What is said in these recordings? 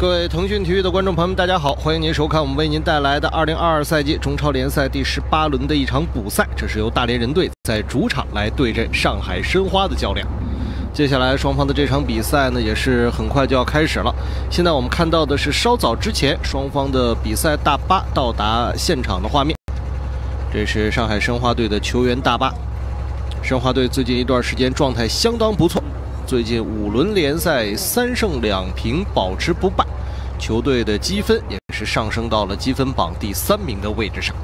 各位腾讯体育的观众朋友们，大家好！欢迎您收看我们为您带来的2022赛季中超联赛第十八轮的一场补赛。这是由大连人队在主场来对阵上海申花的较量。接下来双方的这场比赛呢，也是很快就要开始了。现在我们看到的是稍早之前双方的比赛大巴到达现场的画面。这是上海申花队的球员大巴。申花队最近一段时间状态相当不错。最近五轮联赛三胜两平，保持不败，球队的积分也是上升到了积分榜第三名的位置上。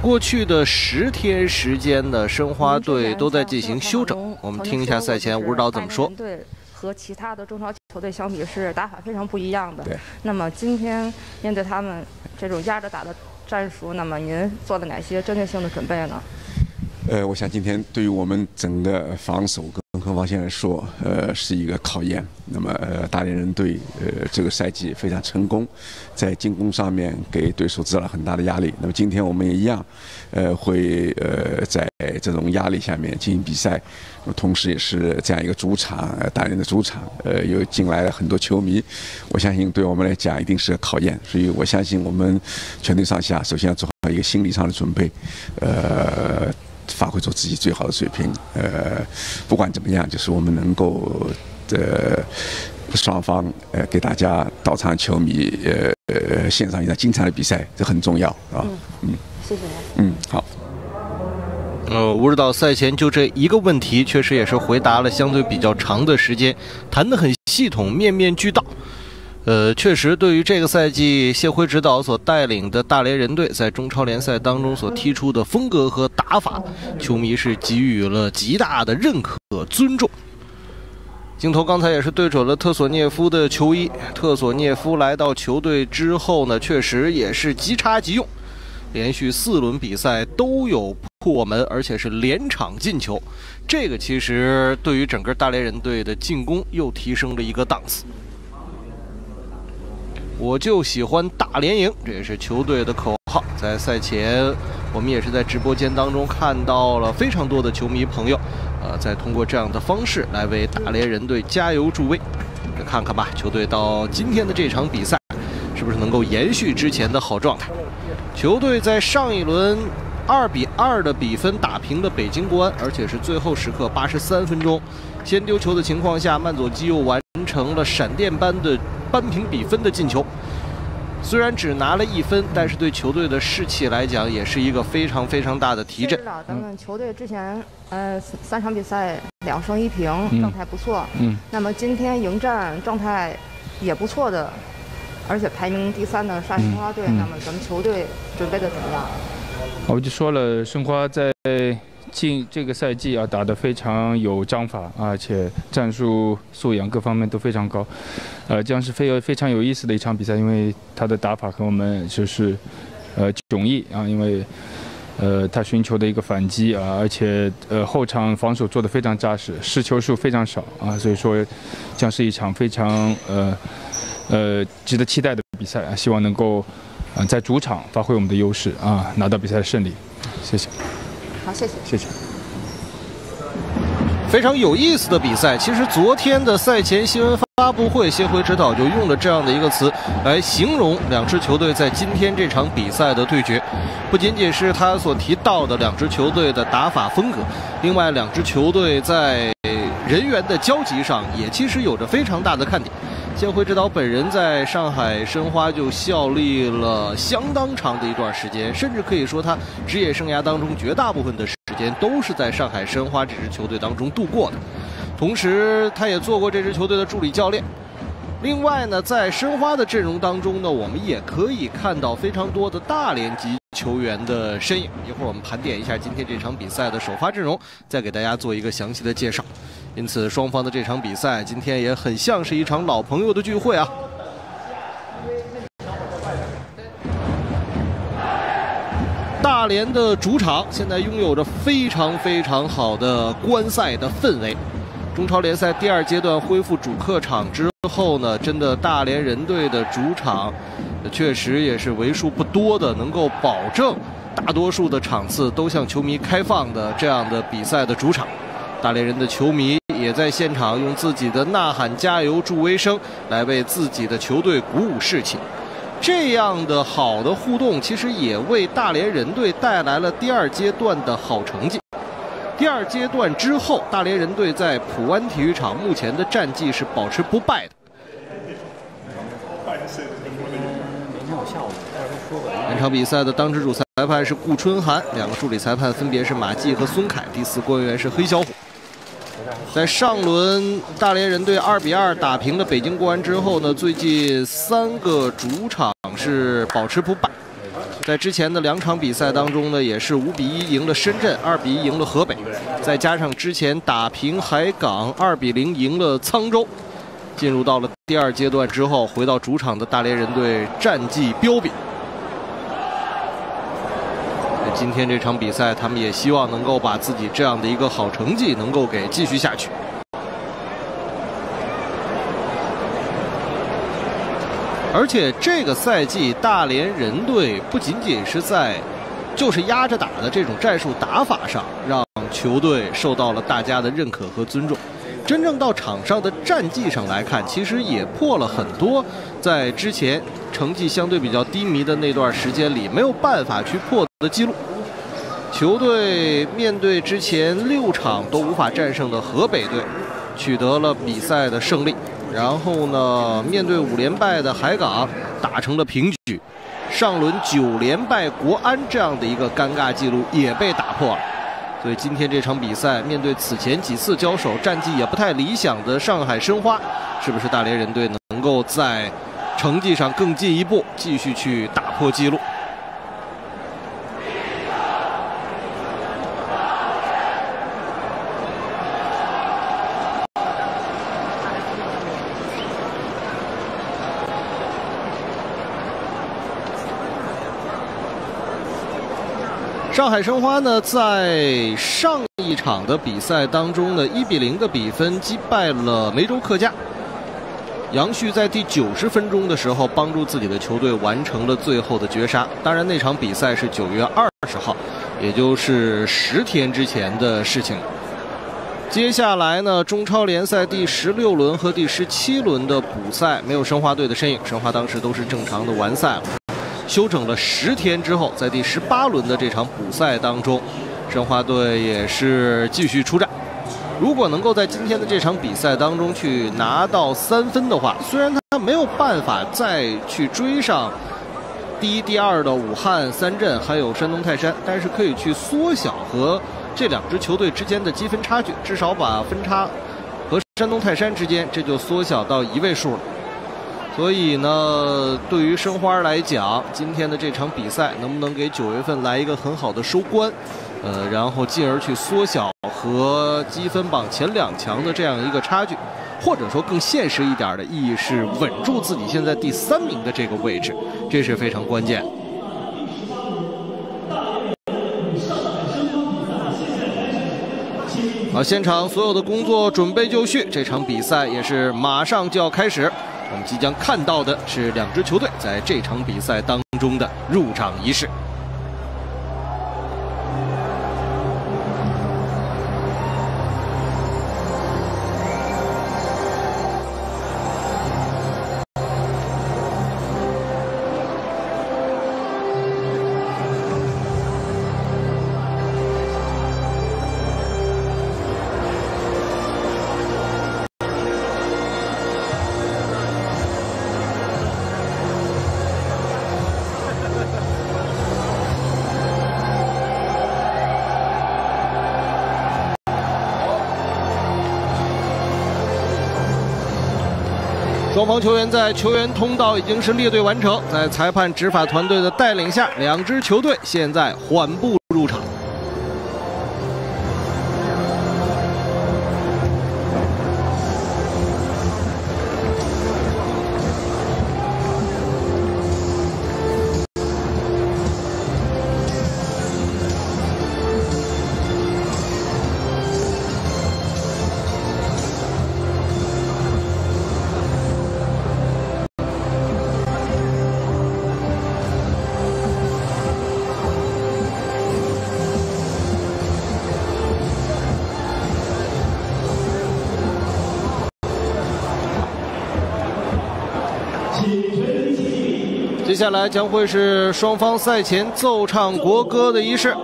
过去的十天时间呢，申花队都在进行休整。我们听一下赛前吴指导怎么说。对，和其他的中超球队相比是打法非常不一样的。对。那么今天面对他们这种压着打的战术，那么您做了哪些针对性的准备呢？呃，我想今天对于我们整个防守跟后防线来说，呃，是一个考验。那么，呃，大连人队呃这个赛季非常成功，在进攻上面给对手制造了很大的压力。那么今天我们也一样，呃，会呃在这种压力下面进行比赛。那么同时，也是这样一个主场，大连的主场，呃，又进来了很多球迷。我相信对我们来讲一定是个考验。所以我相信我们全队上下首先要做好一个心理上的准备，呃。发挥出自己最好的水平，呃，不管怎么样，就是我们能够的双方，呃，给大家到场球迷，呃，呃，献上一场精彩的比赛，这很重要，是吧？嗯，谢谢。嗯，好。呃，吴指导赛前就这一个问题，确实也是回答了相对比较长的时间，谈得很系统，面面俱到。呃，确实，对于这个赛季谢辉指导所带领的大连人队在中超联赛当中所踢出的风格和打法，球迷是给予了极大的认可、尊重。镜头刚才也是对准了特索涅夫的球衣，特索涅夫来到球队之后呢，确实也是即插即用，连续四轮比赛都有破门，而且是连场进球，这个其实对于整个大连人队的进攻又提升了一个档次。我就喜欢大连赢，这也是球队的口号。在赛前，我们也是在直播间当中看到了非常多的球迷朋友，呃，在通过这样的方式来为大连人队加油助威。看看吧，球队到今天的这场比赛，是不是能够延续之前的好状态？球队在上一轮二比二的比分打平了北京国安，而且是最后时刻八十三分钟，先丢球的情况下，曼佐基又完成了闪电般的。扳平比分的进球，虽然只拿了一分，但是对球队的士气来讲，也是一个非常非常大的提振。咱们球队之前呃三场比赛两胜一平，状态不错。嗯。那么今天迎战状态也不错的，而且排名第三的上海申花队，那么咱们球队准备的怎么样？我就说了，申花在。进这个赛季啊，打得非常有章法，而且战术素养各方面都非常高，呃，将是非常非常有意思的一场比赛，因为他的打法和我们就是呃迥异啊，因为呃他寻求的一个反击啊，而且呃后场防守做得非常扎实，失球数非常少啊，所以说将是一场非常呃呃值得期待的比赛啊，希望能够啊在主场发挥我们的优势啊，拿到比赛的胜利，谢谢。好，谢谢，谢谢。非常有意思的比赛。其实昨天的赛前新闻发布会，谢辉指导就用了这样的一个词来形容两支球队在今天这场比赛的对决。不仅仅是他所提到的两支球队的打法风格，另外两支球队在人员的交集上也其实有着非常大的看点。先辉指导本人在上海申花就效力了相当长的一段时间，甚至可以说他职业生涯当中绝大部分的时间都是在上海申花这支球队当中度过的。同时，他也做过这支球队的助理教练。另外呢，在申花的阵容当中呢，我们也可以看到非常多的大连籍球员的身影。一会儿我们盘点一下今天这场比赛的首发阵容，再给大家做一个详细的介绍。因此，双方的这场比赛今天也很像是一场老朋友的聚会啊！大连的主场现在拥有着非常非常好的观赛的氛围。中超联赛第二阶段恢复主客场之后呢，真的大连人队的主场确实也是为数不多的能够保证大多数的场次都向球迷开放的这样的比赛的主场。大连人的球迷。也在现场用自己的呐喊、加油、助威声来为自己的球队鼓舞士气。这样的好的互动，其实也为大连人队带来了第二阶段的好成绩。第二阶段之后，大连人队在普湾体育场目前的战绩是保持不败的。本场比赛的当值主裁判是顾春寒，两个助理裁判分别是马季和孙凯，第四官员是黑小虎。在上轮大连人队二比二打平了北京国安之后呢，最近三个主场是保持不败。在之前的两场比赛当中呢，也是五比一赢了深圳，二比一赢了河北，再加上之前打平海港，二比零赢了沧州，进入到了第二阶段之后，回到主场的大连人队战绩彪炳。今天这场比赛，他们也希望能够把自己这样的一个好成绩能够给继续下去。而且这个赛季，大连人队不仅仅是在就是压着打的这种战术打法上，让球队受到了大家的认可和尊重。真正到场上的战绩上来看，其实也破了很多在之前成绩相对比较低迷的那段时间里没有办法去破的记录。球队面对之前六场都无法战胜的河北队，取得了比赛的胜利。然后呢，面对五连败的海港，打成了平局。上轮九连败国安这样的一个尴尬记录也被打破了。所以今天这场比赛，面对此前几次交手战绩也不太理想的上海申花，是不是大连人队能够在成绩上更进一步，继续去打破纪录？上海申花呢，在上一场的比赛当中呢，一比零的比分击败了梅州客家。杨旭在第九十分钟的时候，帮助自己的球队完成了最后的绝杀。当然，那场比赛是九月二十号，也就是十天之前的事情。接下来呢，中超联赛第十六轮和第十七轮的补赛没有申花队的身影，申花当时都是正常的完赛了。休整了十天之后，在第十八轮的这场补赛当中，申花队也是继续出战。如果能够在今天的这场比赛当中去拿到三分的话，虽然他没有办法再去追上第一、第二的武汉三镇还有山东泰山，但是可以去缩小和这两支球队之间的积分差距，至少把分差和山东泰山之间这就缩小到一位数了。所以呢，对于申花来讲，今天的这场比赛能不能给九月份来一个很好的收官？呃，然后进而去缩小和积分榜前两强的这样一个差距，或者说更现实一点的意义是稳住自己现在第三名的这个位置，这是非常关键。好，现场所有的工作准备就绪，这场比赛也是马上就要开始。我们即将看到的是两支球队在这场比赛当中的入场仪式。双方球员在球员通道已经是列队完成，在裁判执法团队的带领下，两支球队现在缓步入场。接下来将会是双方赛前奏唱国歌的仪式。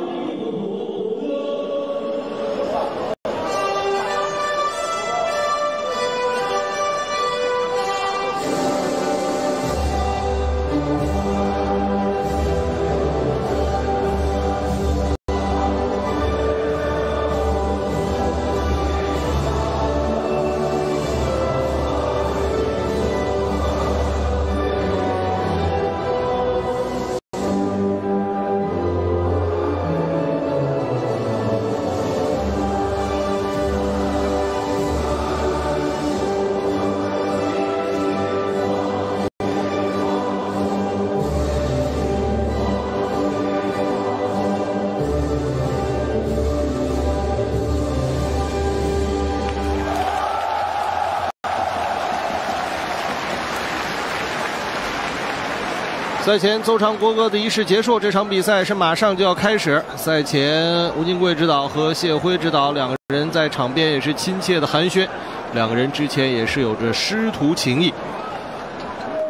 赛前奏唱国歌的仪式结束，这场比赛是马上就要开始。赛前，吴金贵指导和谢辉指导两个人在场边也是亲切的寒暄，两个人之前也是有着师徒情谊。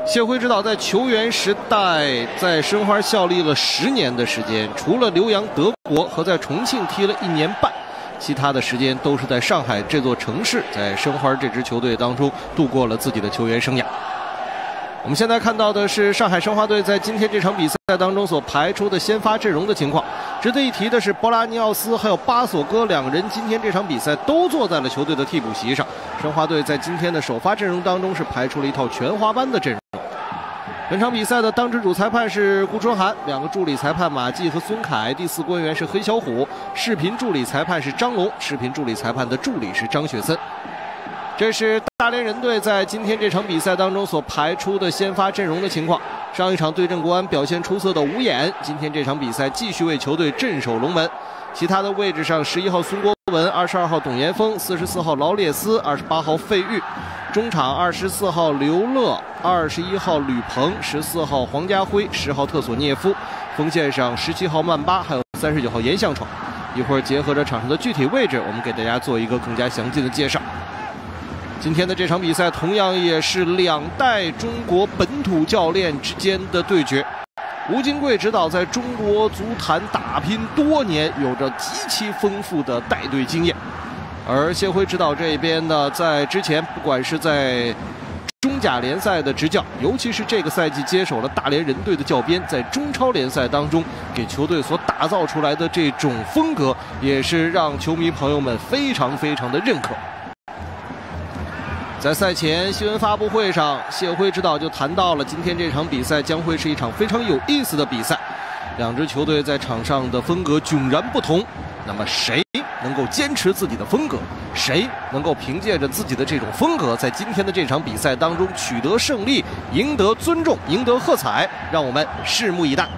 谢辉指导在球员时代在申花效力了十年的时间，除了留洋德国和在重庆踢了一年半，其他的时间都是在上海这座城市，在申花这支球队当中度过了自己的球员生涯。我们现在看到的是上海申花队在今天这场比赛当中所排出的先发阵容的情况。值得一提的是，博拉尼奥斯还有巴索戈两个人今天这场比赛都坐在了球队的替补席上。申花队在今天的首发阵容当中是排出了一套全华班的阵容。本场比赛的当值主裁判是顾春寒，两个助理裁判马季和孙凯，第四官员是黑小虎，视频助理裁判是张龙，视频助理裁判的助理是张雪森。这是大连人队在今天这场比赛当中所排出的先发阵容的情况。上一场对阵国安表现出色的吴岩，今天这场比赛继续为球队镇守龙门。其他的位置上，十一号孙国文，二十二号董岩峰，四十四号劳列斯，二十八号费玉。中场二十四号刘乐，二十一号吕鹏，十四号黄家辉，十号特索涅夫。锋线上十七号曼巴，还有三十九号严向闯。一会儿结合着场上的具体位置，我们给大家做一个更加详尽的介绍。今天的这场比赛同样也是两代中国本土教练之间的对决。吴金贵指导在中国足坛打拼多年，有着极其丰富的带队经验；而谢辉指导这边呢，在之前不管是在中甲联赛的执教，尤其是这个赛季接手了大连人队的教鞭，在中超联赛当中给球队所打造出来的这种风格，也是让球迷朋友们非常非常的认可。在赛前新闻发布会上，谢辉指导就谈到了今天这场比赛将会是一场非常有意思的比赛。两支球队在场上的风格迥然不同，那么谁能够坚持自己的风格？谁能够凭借着自己的这种风格，在今天的这场比赛当中取得胜利、赢得尊重、赢得喝彩？让我们拭目以待。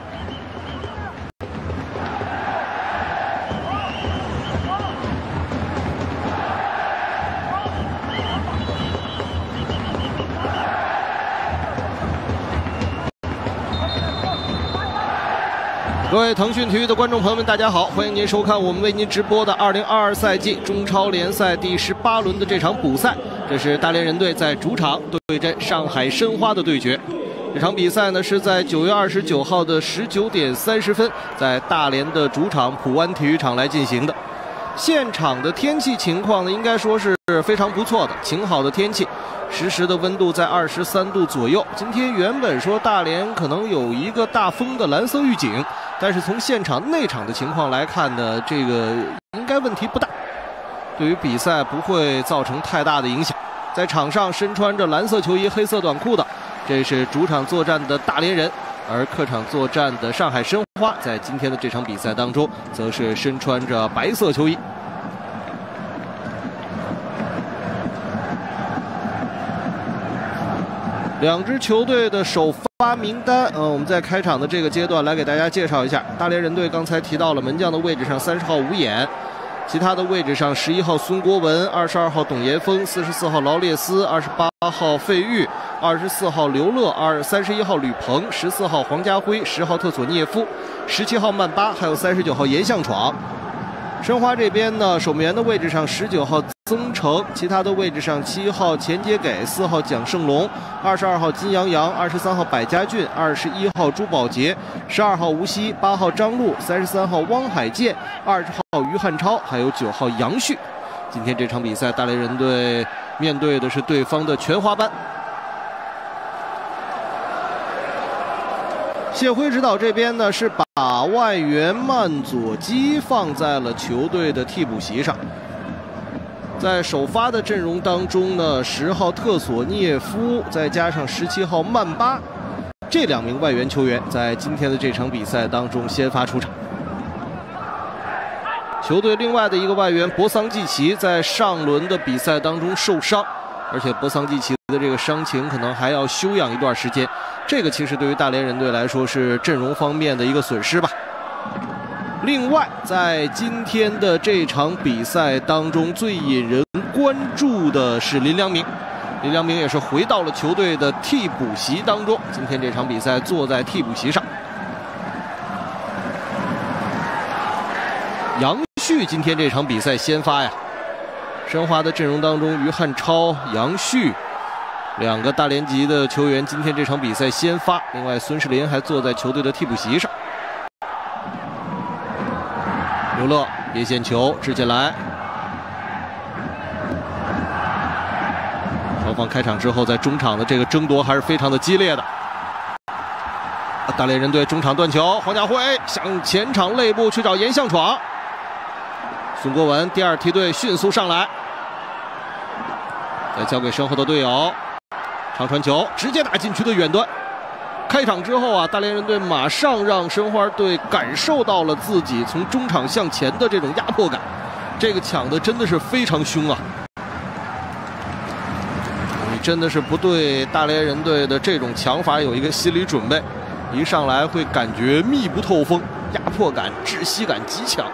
各位腾讯体育的观众朋友们，大家好！欢迎您收看我们为您直播的2022赛季中超联赛第十八轮的这场补赛。这是大连人队在主场对阵上海申花的对决。这场比赛呢是在九月二十九号的十九点三十分，在大连的主场普湾体育场来进行的。现场的天气情况呢，应该说是非常不错的，晴好的天气。实时的温度在二十三度左右。今天原本说大连可能有一个大风的蓝色预警，但是从现场内场的情况来看呢，这个应该问题不大，对于比赛不会造成太大的影响。在场上身穿着蓝色球衣、黑色短裤的，这是主场作战的大连人；而客场作战的上海申花，在今天的这场比赛当中，则是身穿着白色球衣。两支球队的首发名单，呃，我们在开场的这个阶段来给大家介绍一下。大连人队刚才提到了门将的位置上，三十号吴岩，其他的位置上，十一号孙国文，二十二号董岩峰，四十四号劳列斯，二十八号费玉，二十四号刘乐，二三十一号吕鹏，十四号黄家辉，十号特索涅夫，十七号曼巴，还有三十九号严向闯。申花这边呢，守门员的位置上，十九号曾诚，其他的位置上七号钱杰给，四号蒋胜龙，二十二号金阳洋，二十三号百家俊，二十一号朱宝杰，十二号吴曦，八号张璐，三十三号汪海建，二十号于汉超，还有九号杨旭。今天这场比赛，大连人队面对的是对方的全华班。谢辉指导这边呢，是把外援曼佐基放在了球队的替补席上。在首发的阵容当中呢，十号特索涅夫再加上十七号曼巴，这两名外援球员在今天的这场比赛当中先发出场。球队另外的一个外援博桑季奇在上轮的比赛当中受伤，而且博桑季奇的这个伤情可能还要休养一段时间，这个其实对于大连人队来说是阵容方面的一个损失吧。另外，在今天的这场比赛当中，最引人关注的是林良铭，林良铭也是回到了球队的替补席当中，今天这场比赛坐在替补席上。杨。旭今天这场比赛先发呀，申花的阵容当中，于汉超、杨旭两个大连籍的球员今天这场比赛先发。另外，孙世林还坐在球队的替补席上。刘乐别线球直进来，双方开场之后，在中场的这个争夺还是非常的激烈的。大连人队中场断球，黄家辉向前场内部去找严向闯。孙国文第二梯队迅速上来，再交给身后的队友，长传球直接打禁区的远端。开场之后啊，大连人队马上让申花队感受到了自己从中场向前的这种压迫感，这个抢的真的是非常凶啊！你真的是不对大连人队的这种抢法有一个心理准备，一上来会感觉密不透风，压迫感、窒息感极强。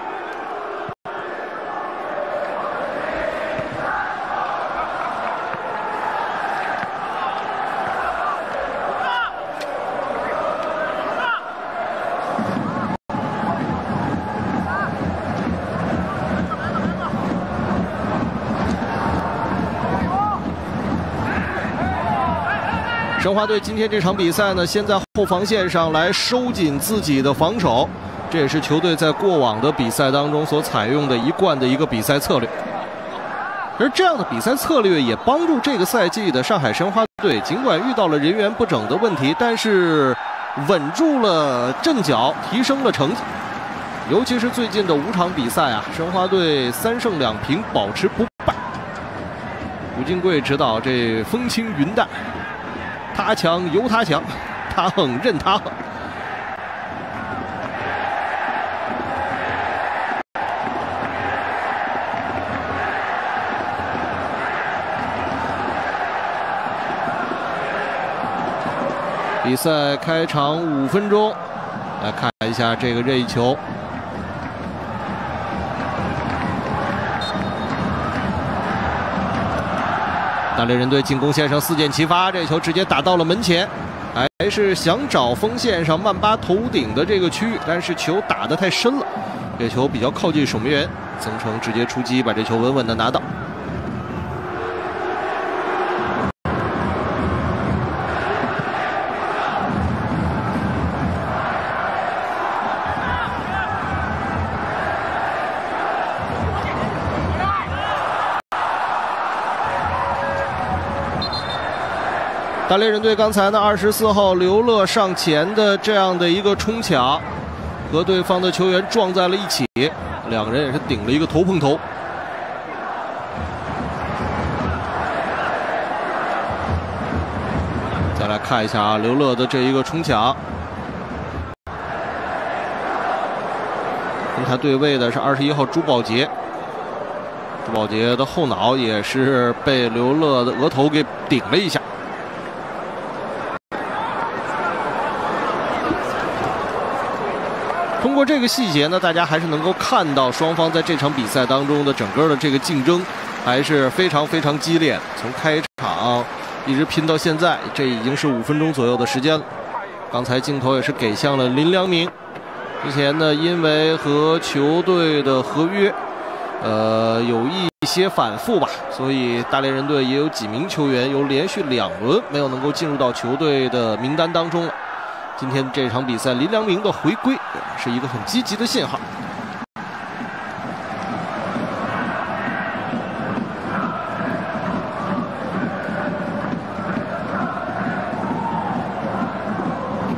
花队今天这场比赛呢，先在后防线上来收紧自己的防守，这也是球队在过往的比赛当中所采用的一贯的一个比赛策略。而这样的比赛策略也帮助这个赛季的上海申花队，尽管遇到了人员不整的问题，但是稳住了阵脚，提升了成绩。尤其是最近的五场比赛啊，申花队三胜两平，保持不败。吴金贵指导这风轻云淡。他强由他强，他横任他横。比赛开场五分钟，来看一下这个任意球。大连人队进攻线上四箭齐发，这球直接打到了门前，还是想找锋线上曼巴头顶的这个区域，但是球打得太深了，这球比较靠近守门员，曾诚直接出击，把这球稳稳的拿到。大连人队刚才呢，二十四号刘乐上前的这样的一个冲抢，和对方的球员撞在了一起，两个人也是顶了一个头碰头。再来看一下啊，刘乐的这一个冲抢，跟他对位的是二十一号朱宝杰，朱宝杰的后脑也是被刘乐的额头给顶了一下。通过这个细节呢，大家还是能够看到双方在这场比赛当中的整个的这个竞争还是非常非常激烈。从开场一直拼到现在，这已经是五分钟左右的时间了。刚才镜头也是给向了林良铭。之前呢，因为和球队的合约呃，有一些反复吧，所以大连人队也有几名球员有连续两轮没有能够进入到球队的名单当中了。今天这场比赛，林良铭的回归是一个很积极的信号。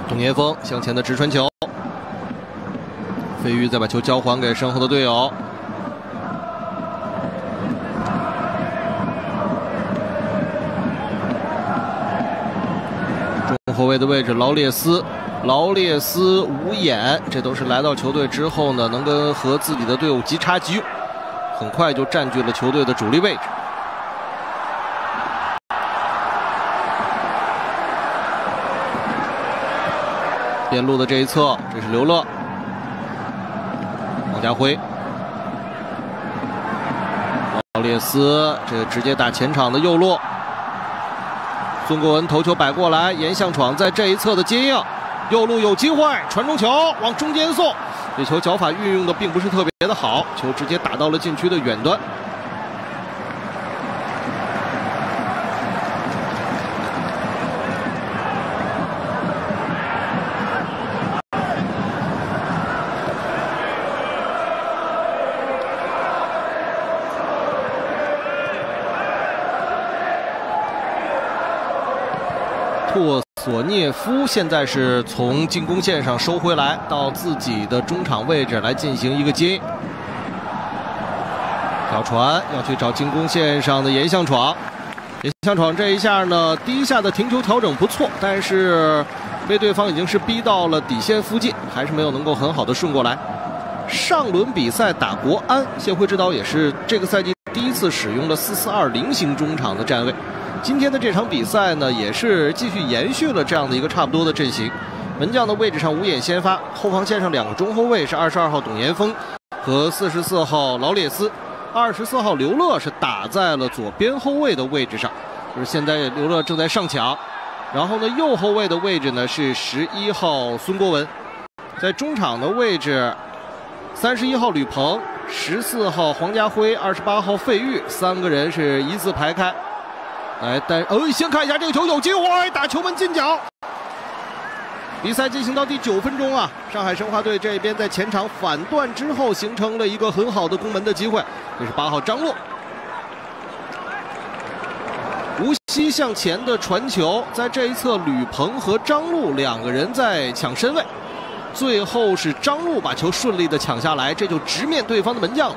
董岩峰向前的直传球，飞鱼再把球交还给身后的队友。中后卫的位置，劳列斯，劳列斯无眼，这都是来到球队之后呢，能跟和自己的队伍即插即用，很快就占据了球队的主力位置。边路的这一侧，这是刘乐，王家辉，劳列斯，这直接打前场的右路。孙国文头球摆过来，严向闯在这一侧的接应，右路有机会传中球往中间送，这球脚法运用的并不是特别的好，球直接打到了禁区的远端。拓索涅夫现在是从进攻线上收回来，到自己的中场位置来进行一个接应。小传要去找进攻线上的严向闯，严向闯这一下呢，第一下的停球调整不错，但是被对方已经是逼到了底线附近，还是没有能够很好的顺过来。上轮比赛打国安，谢辉指导也是这个赛季第一次使用了四四二零型中场的站位。今天的这场比赛呢，也是继续延续了这样的一个差不多的阵型。门将的位置上，五眼先发；后防线上两个中后卫是二十二号董岩峰和四十四号劳列斯，二十四号刘乐是打在了左边后卫的位置上，就是现在刘乐正在上抢。然后呢，右后卫的位置呢是十一号孙国文，在中场的位置，三十一号吕鹏、十四号黄家辉、二十八号费玉三个人是一字排开。来，但呃，先看一下这个球，有机会打球门进角。比赛进行到第九分钟啊，上海申花队这边在前场反断之后，形成了一个很好的攻门的机会。这是八号张洛，无锡向前的传球，在这一侧，吕鹏和张璐两个人在抢身位，最后是张璐把球顺利的抢下来，这就直面对方的门将了。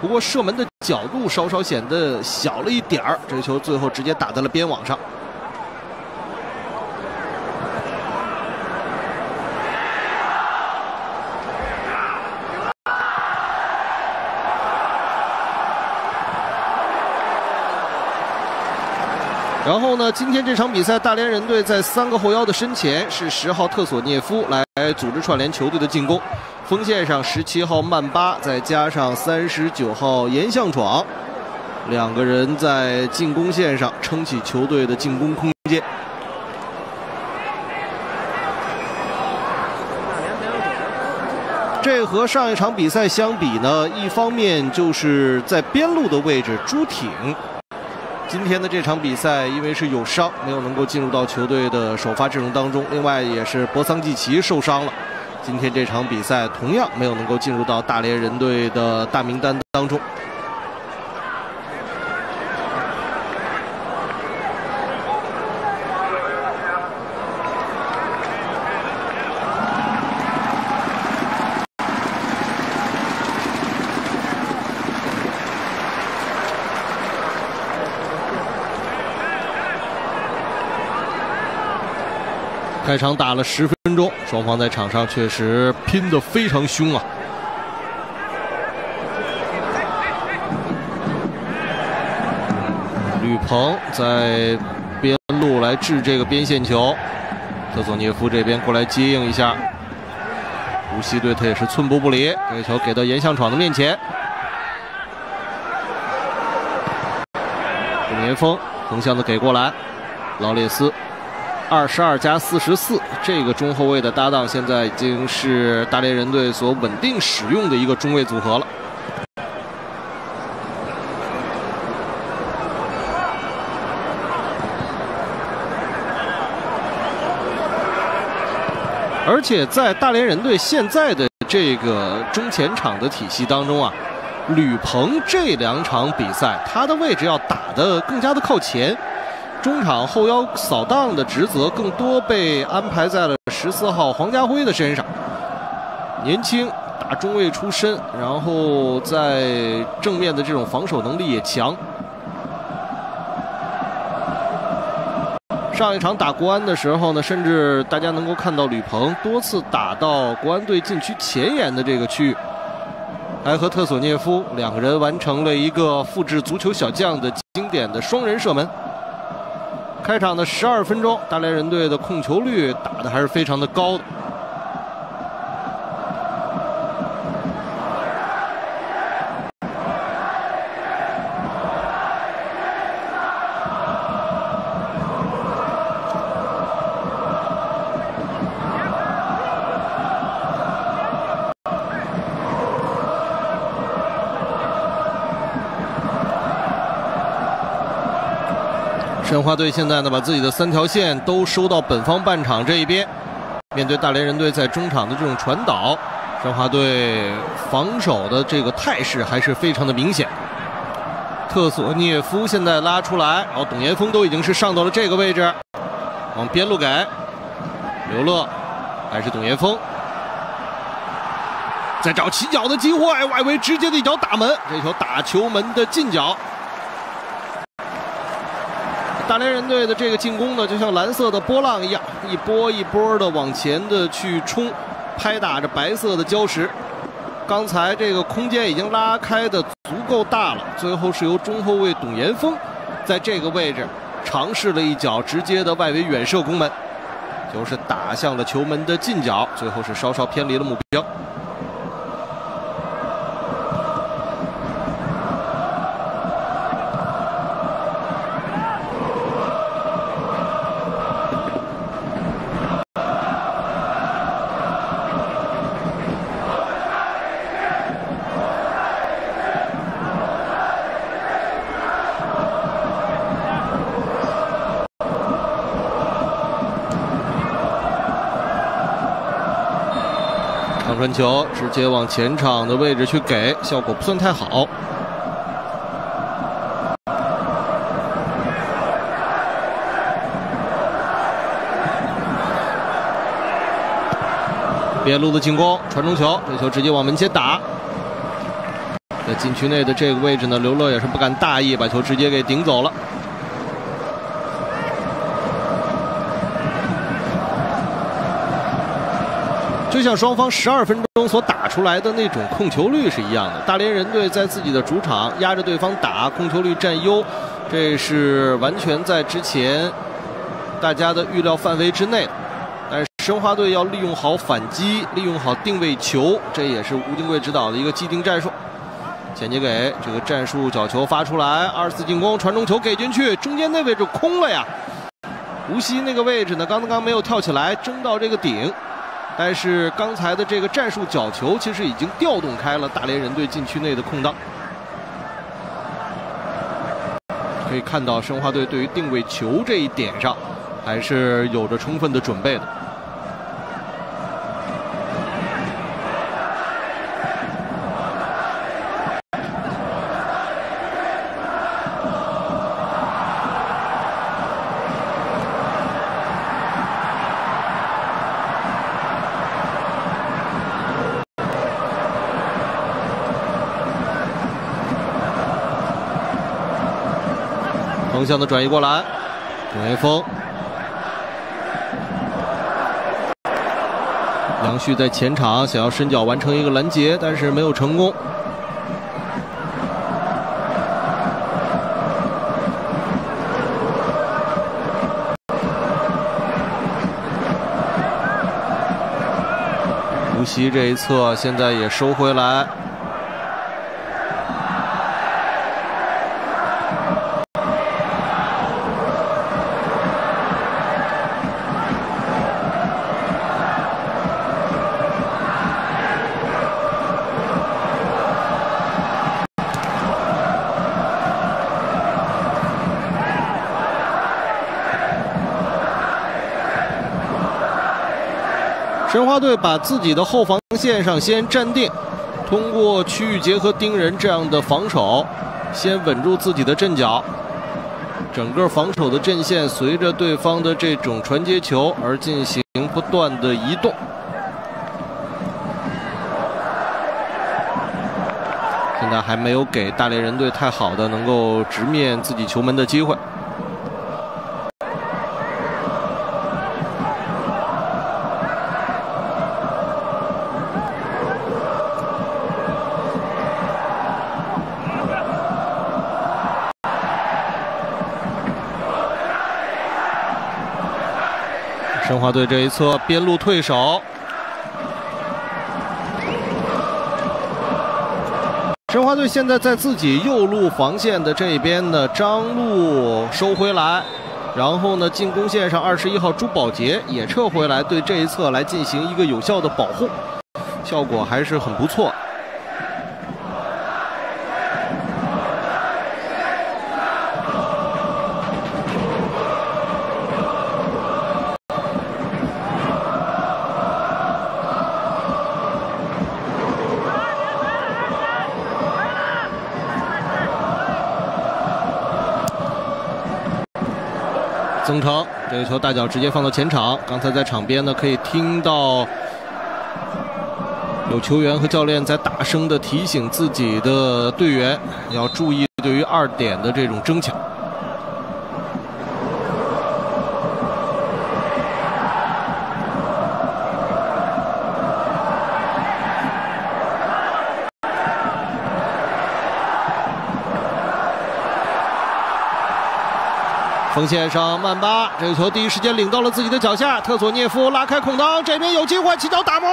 不过射门的角度稍稍显得小了一点儿，这个球最后直接打在了边网上。然后呢，今天这场比赛，大连人队在三个后腰的身前是十号特索涅夫来组织串联球队的进攻。锋线上，十七号曼巴，再加上三十九号严向闯，两个人在进攻线上撑起球队的进攻空间。这和上一场比赛相比呢，一方面就是在边路的位置，朱挺今天的这场比赛因为是有伤，没有能够进入到球队的首发阵容当中。另外也是博桑季奇受伤了。今天这场比赛同样没有能够进入到大连人队的大名单当中。开场打了十分钟，双方在场上确实拼得非常凶啊！吕鹏在边路来治这个边线球，特索涅夫这边过来接应一下。无锡队他也是寸步不离，这个球给到严向闯的面前。董岩峰横向的给过来，劳列斯。二十二加四十四这个中后卫的搭档现在已经是大连人队所稳定使用的一个中卫组合了。而且在大连人队现在的这个中前场的体系当中啊吕鹏这两场比赛他的位置要打的更加的靠前中场后腰扫荡的职责更多被安排在了十四号黄家辉的身上。年轻，打中卫出身，然后在正面的这种防守能力也强。上一场打国安的时候呢，甚至大家能够看到吕鹏多次打到国安队禁区前沿的这个区域，还和特索涅夫两个人完成了一个复制足球小将的经典的双人射门。开场的十二分钟，大连人队的控球率打的还是非常的高的。申花队现在呢，把自己的三条线都收到本方半场这一边。面对大连人队在中场的这种传导，申花队防守的这个态势还是非常的明显。特索涅夫现在拉出来，然后董岩峰都已经是上到了这个位置，往边路给刘乐，还是董岩峰在找起脚的机会，外围直接的一脚打门，这球打球门的近角。大连人队的这个进攻呢，就像蓝色的波浪一样，一波一波的往前的去冲，拍打着白色的礁石。刚才这个空间已经拉开的足够大了，最后是由中后卫董岩峰在这个位置尝试了一脚直接的外围远射攻门，球是打向了球门的近角，最后是稍稍偏离了目标。球直接往前场的位置去给，效果不算太好。边路的进攻，传中球，这球直接往门前打。在禁区内的这个位置呢，刘乐也是不敢大意，把球直接给顶走了。就像双方十二分钟所打出来的那种控球率是一样的。大连人队在自己的主场压着对方打，控球率占优，这是完全在之前大家的预料范围之内。但是申花队要利用好反击，利用好定位球，这也是吴金贵指导的一个既定战术。前接给这个战术角球发出来，二次进攻传中球给进去，中间那位置空了呀。吴曦那个位置呢，刚刚没有跳起来争到这个顶。但是刚才的这个战术角球，其实已经调动开了大连人队禁区内的空档。可以看到申花队对于定位球这一点上，还是有着充分的准备的。向的转移过来，董岩峰、杨旭在前场想要伸脚完成一个拦截，但是没有成功。吴曦这一侧现在也收回来。队把自己的后防线上先站定，通过区域结合盯人这样的防守，先稳住自己的阵脚。整个防守的阵线随着对方的这种传接球而进行不断的移动。现在还没有给大连人队太好的能够直面自己球门的机会。申花队这一侧边路退守，申花队现在在自己右路防线的这边呢，张路收回来，然后呢进攻线上二十一号朱宝杰也撤回来，对这一侧来进行一个有效的保护，效果还是很不错。曾诚这个球大脚直接放到前场。刚才在场边呢，可以听到有球员和教练在大声的提醒自己的队员要注意对于二点的这种争抢。锋线上，曼巴这个球第一时间领到了自己的脚下，特索涅夫拉开空当，这边有机会起脚打门。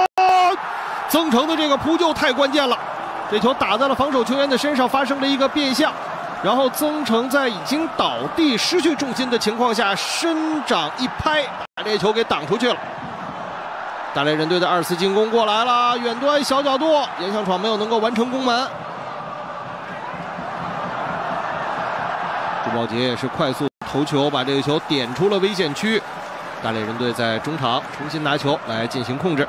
曾诚的这个扑救太关键了，这球打在了防守球员的身上，发生了一个变向，然后曾诚在已经倒地失去重心的情况下，伸掌一拍，把这球给挡出去了。大连人队的二次进攻过来了，远端小角度，严向闯没有能够完成攻门。朱宝杰也是快速。头球把这个球点出了危险区，大连人队在中场重新拿球来进行控制。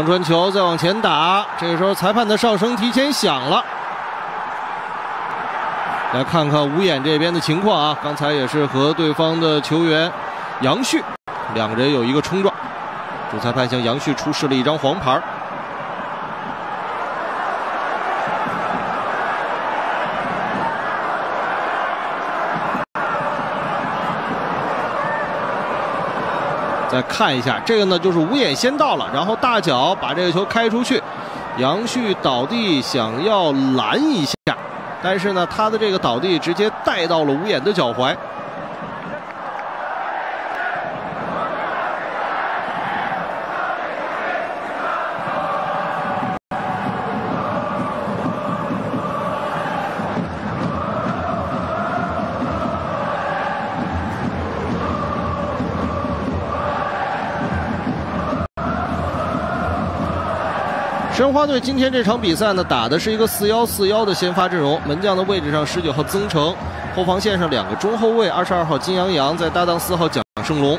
长传球再往前打，这个时候裁判的哨声提前响了。来看看吴眼这边的情况啊，刚才也是和对方的球员杨旭两个人有一个冲撞，主裁判向杨旭出示了一张黄牌。再看一下这个呢，就是吴眼先到了，然后大脚把这个球开出去，杨旭倒地想要拦一下，但是呢，他的这个倒地直接带到了吴眼的脚踝。申花队今天这场比赛呢，打的是一个四幺四幺的先发阵容。门将的位置上，十九号曾诚；后防线上两个中后卫，二十二号金阳洋在搭档四号蒋胜龙；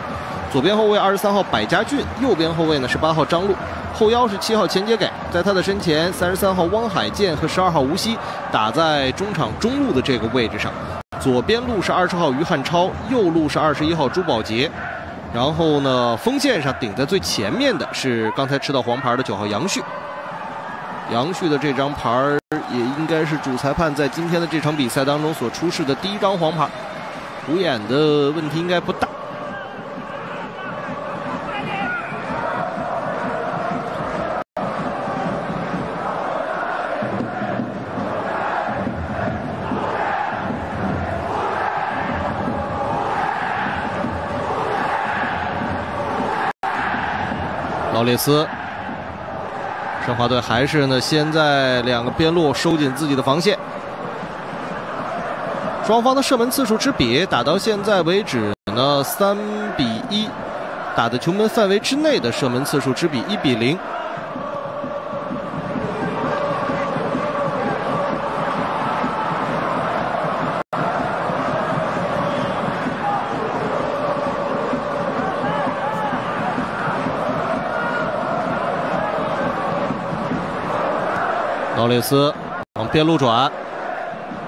左边后卫二十三号百家俊，右边后卫呢是八号张璐；后腰是七号钱杰给，在他的身前三十三号汪海建和十二号吴曦打在中场中路的这个位置上。左边路是二十号于汉超，右路是二十一号朱宝杰。然后呢，锋线上顶在最前面的是刚才吃到黄牌的九号杨旭。杨旭的这张牌儿也应该是主裁判在今天的这场比赛当中所出示的第一张黄牌，五眼的问题应该不大。劳列斯，申花队还是呢，先在两个边路收紧自己的防线。双方的射门次数之比，打到现在为止呢，三比一，打的球门范围之内的射门次数之比一比零。劳列斯往边路转，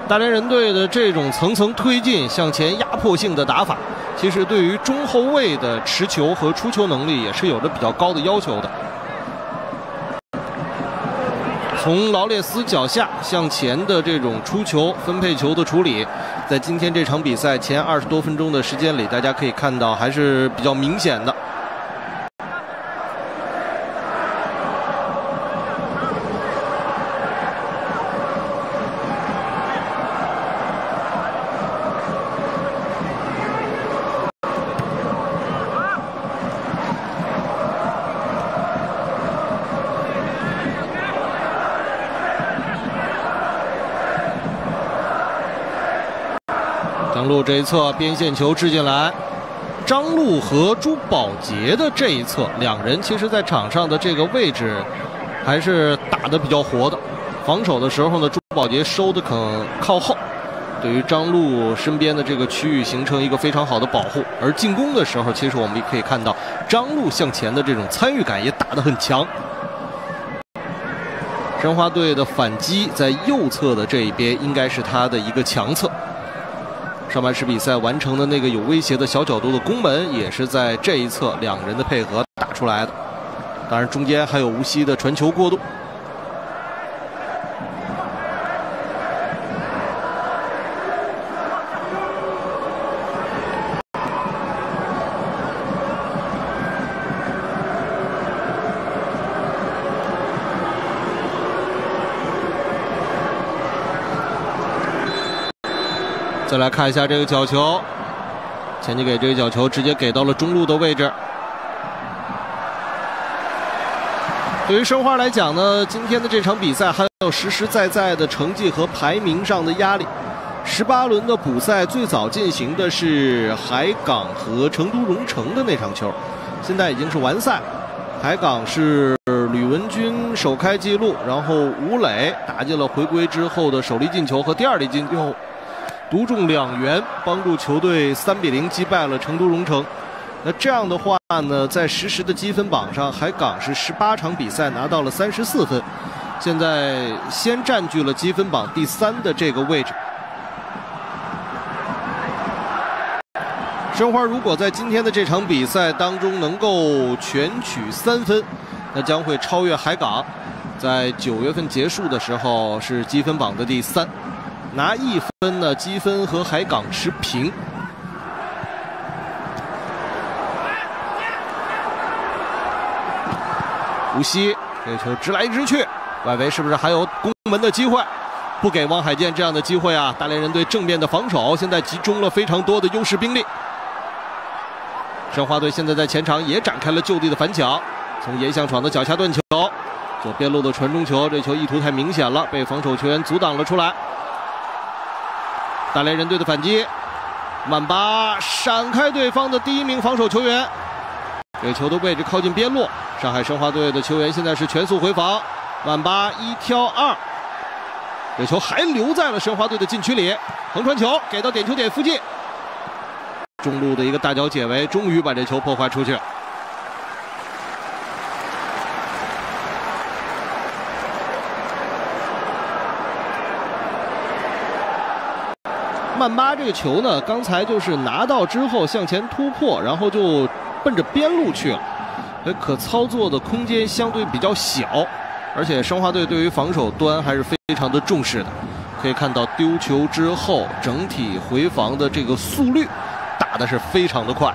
大连人队的这种层层推进、向前压迫性的打法，其实对于中后卫的持球和出球能力也是有着比较高的要求的。从劳列斯脚下向前的这种出球、分配球的处理，在今天这场比赛前二十多分钟的时间里，大家可以看到还是比较明显的。这一侧边线球掷进来，张路和朱宝杰的这一侧，两人其实在场上的这个位置还是打得比较活的。防守的时候呢，朱宝杰收的可靠后，对于张路身边的这个区域形成一个非常好的保护。而进攻的时候，其实我们也可以看到张路向前的这种参与感也打得很强。申花队的反击在右侧的这一边，应该是他的一个强侧。上半时比赛完成的那个有威胁的小角度的攻门，也是在这一侧两人的配合打出来的。当然，中间还有无锡的传球过渡。再来看一下这个角球，前期给这个角球直接给到了中路的位置。对于申花来讲呢，今天的这场比赛还有实实在在的成绩和排名上的压力。十八轮的补赛最早进行的是海港和成都蓉城的那场球，现在已经是完赛。海港是吕文君首开纪录，然后吴磊打进了回归之后的首粒进球和第二粒进球。独中两元，帮助球队三比零击败了成都蓉城。那这样的话呢，在实时的积分榜上，海港是十八场比赛拿到了三十四分，现在先占据了积分榜第三的这个位置。申花如果在今天的这场比赛当中能够全取三分，那将会超越海港，在九月份结束的时候是积分榜的第三。拿一分呢，积分和海港持平。无锡这球直来直去，外围是不是还有攻门的机会？不给汪海建这样的机会啊！大连人队正面的防守现在集中了非常多的优势兵力。申花队现在在前场也展开了就地的反抢，从严向闯的脚下断球，左边路的传中球，这球意图太明显了，被防守球员阻挡了出来。大连人队的反击，曼巴闪开对方的第一名防守球员，给球的位置靠近边路。上海申花队的球员现在是全速回防，曼巴一挑二，这球还留在了申花队的禁区里，横传球给到点球点附近，中路的一个大脚解围，终于把这球破坏出去。曼巴这个球呢，刚才就是拿到之后向前突破，然后就奔着边路去了，可操作的空间相对比较小，而且申花队对于防守端还是非常的重视的。可以看到丢球之后，整体回防的这个速率打的是非常的快。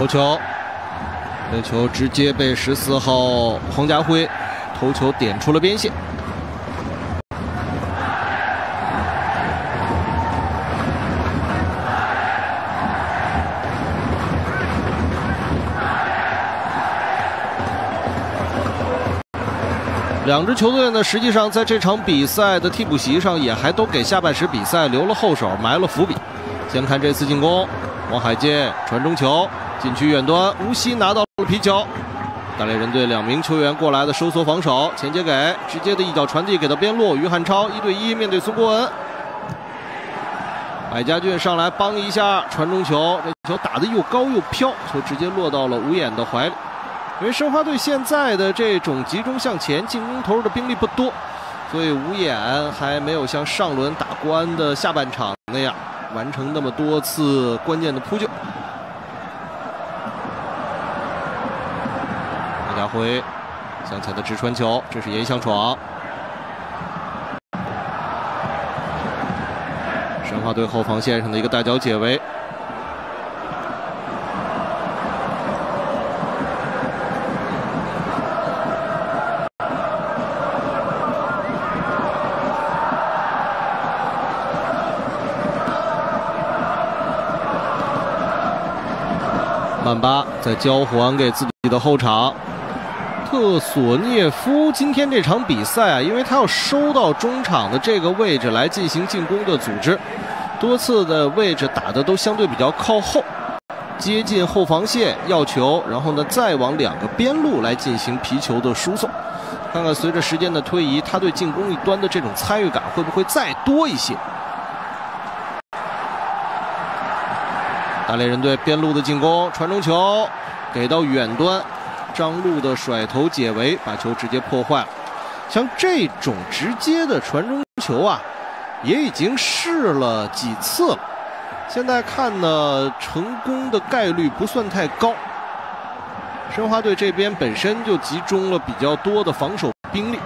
头球，这球直接被十四号黄家辉头球点出了边线。两支球队呢，实际上在这场比赛的替补席上也还都给下半时比赛留了后手，埋了伏笔。先看这次进攻，王海建传中球，禁区远端，无锡拿到了皮球。大连人队两名球员过来的收缩防守，前接给，直接的一脚传递给到边路，于汉超一对一面对孙国文。百家俊上来帮一下，传中球，这球打得又高又飘，球直接落到了吴眼的怀里。因为申花队现在的这种集中向前进攻投入的兵力不多，所以吴眼还没有像上轮打国安的下半场那样完成那么多次关键的扑救。李家辉向前的直传球，这是严向闯。申花队后防线上的一个大脚解围。曼巴在交还给自己的后场，特索涅夫今天这场比赛啊，因为他要收到中场的这个位置来进行进攻的组织，多次的位置打的都相对比较靠后，接近后防线要球，然后呢再往两个边路来进行皮球的输送，看看随着时间的推移，他对进攻一端的这种参与感会不会再多一些。大连人队边路的进攻，传中球给到远端，张路的甩头解围，把球直接破坏了。像这种直接的传中球啊，也已经试了几次了，现在看呢，成功的概率不算太高。申花队这边本身就集中了比较多的防守兵力。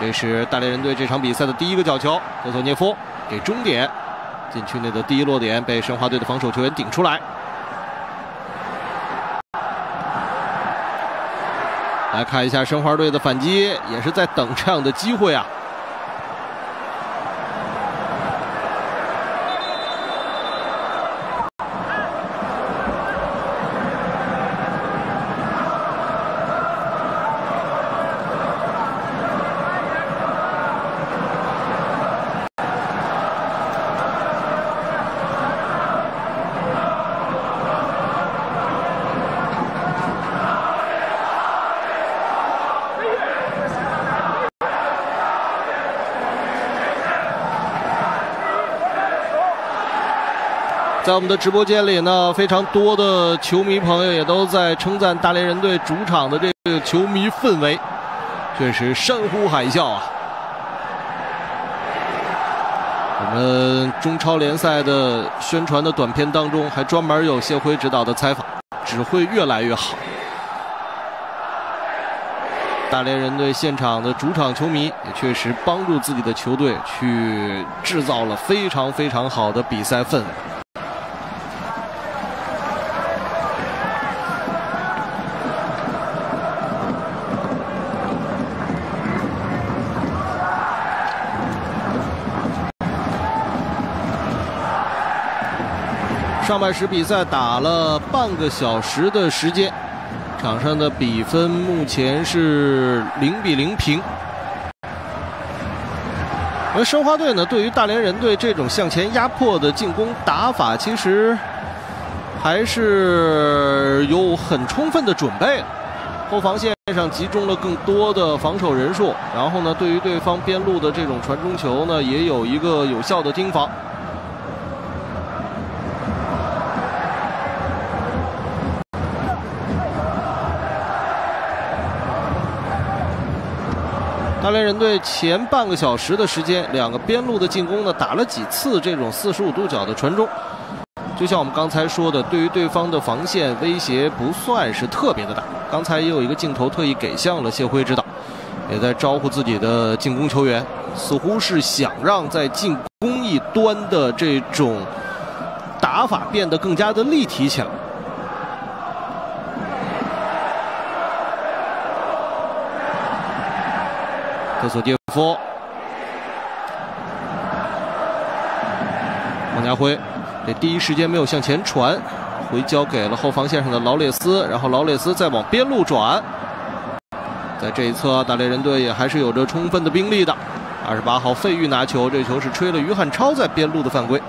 这是大连人队这场比赛的第一个角球，德索涅夫给终点。禁区内的第一落点被申花队的防守球员顶出来。来看一下申花队的反击，也是在等这样的机会啊。在我们的直播间里呢，非常多的球迷朋友也都在称赞大连人队主场的这个球迷氛围，确实山呼海啸啊！我们中超联赛的宣传的短片当中，还专门有谢辉指导的采访，只会越来越好。大连人队现场的主场球迷也确实帮助自己的球队去制造了非常非常好的比赛氛围。上半时比赛打了半个小时的时间，场上的比分目前是零比零平。而申花队呢，对于大连人队这种向前压迫的进攻打法，其实还是有很充分的准备。后防线上集中了更多的防守人数，然后呢，对于对方边路的这种传中球呢，也有一个有效的盯防。大连人队前半个小时的时间，两个边路的进攻呢，打了几次这种四十五度角的传中。就像我们刚才说的，对于对方的防线威胁不算是特别的大。刚才也有一个镜头特意给向了谢辉指导，也在招呼自己的进攻球员，似乎是想让在进攻一端的这种打法变得更加的立体起来。科索蒂夫，王家辉，这第一时间没有向前传，回交给了后防线上的劳列斯，然后劳列斯再往边路转。在这一侧，大连人队也还是有着充分的兵力的。二十八号费玉拿球，这球是吹了于汉超在边路的犯规。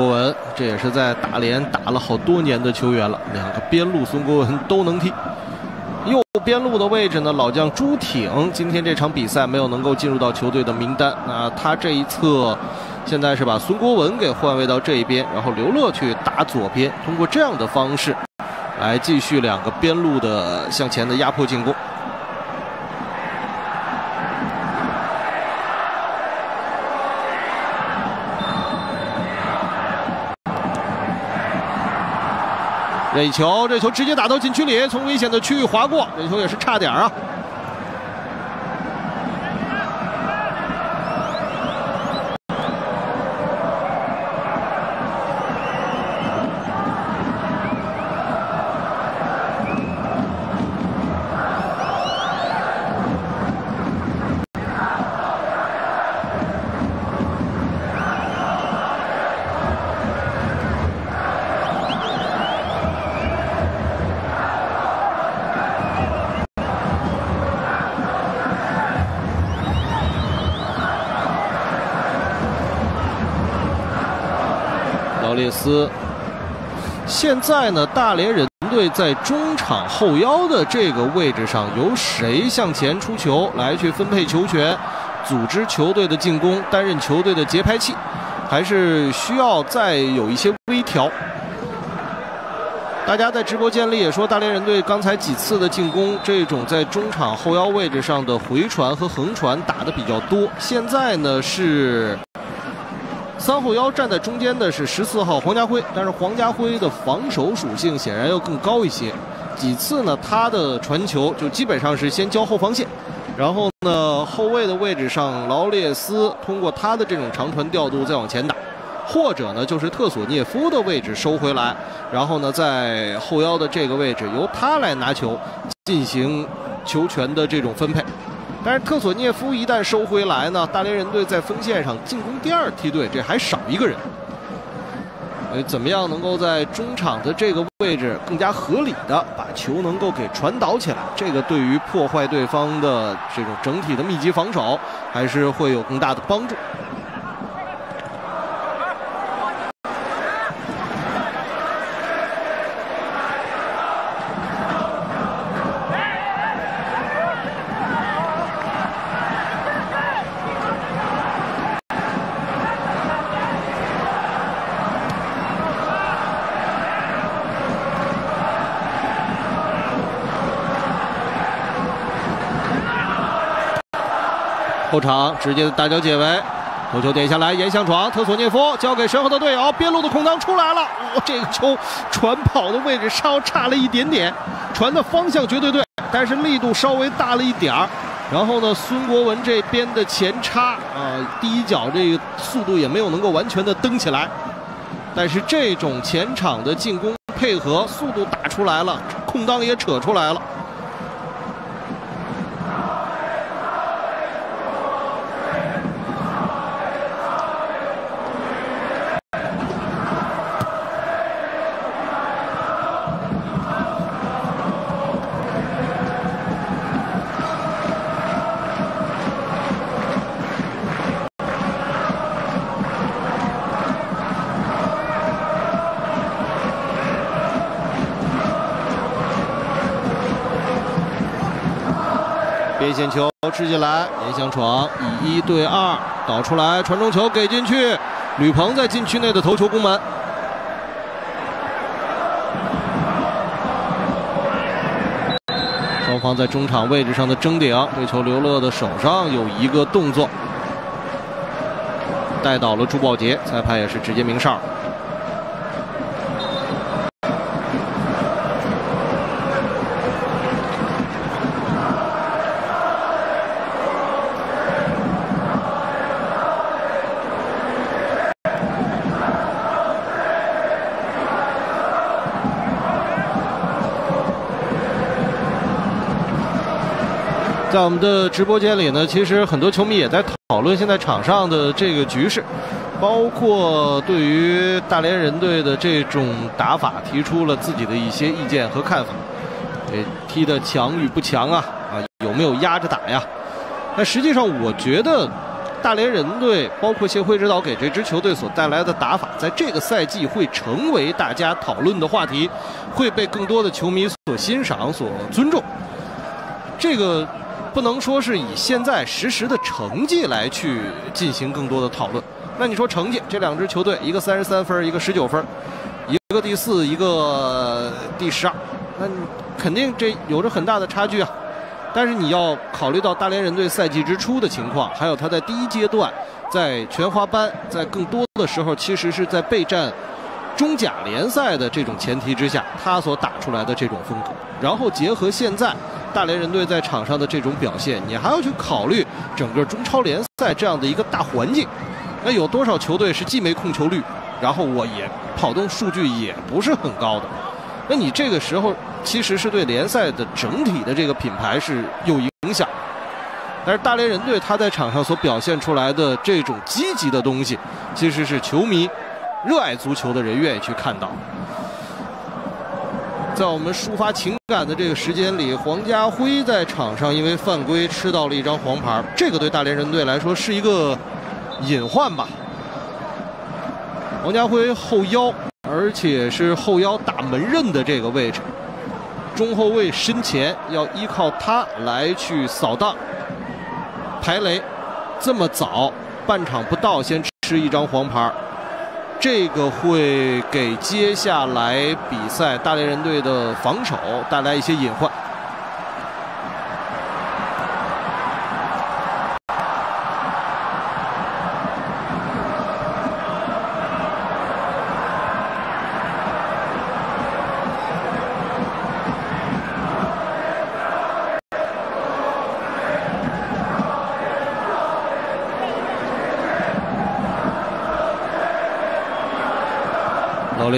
国文，这也是在大连打了好多年的球员了。两个边路，孙国文都能踢。右边路的位置呢，老将朱挺，今天这场比赛没有能够进入到球队的名单。那他这一侧，现在是把孙国文给换位到这一边，然后刘乐去打左边，通过这样的方式，来继续两个边路的向前的压迫进攻。任意球，这球直接打到禁区里，从危险的区域划过，这球也是差点啊。斯，现在呢？大连人队在中场后腰的这个位置上，由谁向前出球来去分配球权，组织球队的进攻，担任球队的节拍器，还是需要再有一些微调。大家在直播间里也说，大连人队刚才几次的进攻，这种在中场后腰位置上的回传和横传打的比较多。现在呢是。三后腰站在中间的是十四号黄家辉，但是黄家辉的防守属性显然要更高一些。几次呢，他的传球就基本上是先交后防线，然后呢，后卫的位置上劳列斯通过他的这种长传调度再往前打，或者呢就是特索涅夫的位置收回来，然后呢在后腰的这个位置由他来拿球进行球权的这种分配。但是特索涅夫一旦收回来呢，大连人队在锋线上进攻第二梯队，这还少一个人。呃，怎么样能够在中场的这个位置更加合理的把球能够给传导起来？这个对于破坏对方的这种整体的密集防守，还是会有更大的帮助。后场直接大脚解围，头球点下来，严向闯，特索涅夫交给身后的队友，边路的空当出来了。哇，这个球传跑的位置稍差了一点点，传的方向绝对对，但是力度稍微大了一点儿。然后呢，孙国文这边的前插啊，第一脚这个速度也没有能够完全的蹬起来，但是这种前场的进攻配合速度打出来了，空当也扯出来了。球吃进来，严向闯以一对二倒出来，传中球给进去，吕鹏在禁区内的头球攻门。双方在中场位置上的争顶，这球刘乐的手上有一个动作，带倒了朱宝杰，裁判也是直接鸣哨。在我们的直播间里呢，其实很多球迷也在讨论现在场上的这个局势，包括对于大连人队的这种打法提出了自己的一些意见和看法。诶，踢的强与不强啊？啊，有没有压着打呀？那实际上，我觉得大连人队包括谢辉指导给这支球队所带来的打法，在这个赛季会成为大家讨论的话题，会被更多的球迷所欣赏、所尊重。这个。不能说是以现在实时的成绩来去进行更多的讨论。那你说成绩，这两支球队一个三十三分，一个十九分，一个第四，一个第十二，那肯定这有着很大的差距啊。但是你要考虑到大连人队赛季之初的情况，还有他在第一阶段在全华班，在更多的时候其实是在备战中甲联赛的这种前提之下，他所打出来的这种风格，然后结合现在。大连人队在场上的这种表现，你还要去考虑整个中超联赛这样的一个大环境。那有多少球队是既没控球率，然后我也跑动数据也不是很高的？那你这个时候其实是对联赛的整体的这个品牌是有影响。但是大连人队他在场上所表现出来的这种积极的东西，其实是球迷热爱足球的人愿意去看到。在我们抒发情感的这个时间里，黄家辉在场上因为犯规吃到了一张黄牌，这个对大连人队来说是一个隐患吧。黄家辉后腰，而且是后腰打门刃的这个位置，中后卫身前要依靠他来去扫荡、排雷，这么早半场不到先吃一张黄牌。这个会给接下来比赛大连人队的防守带来一些隐患。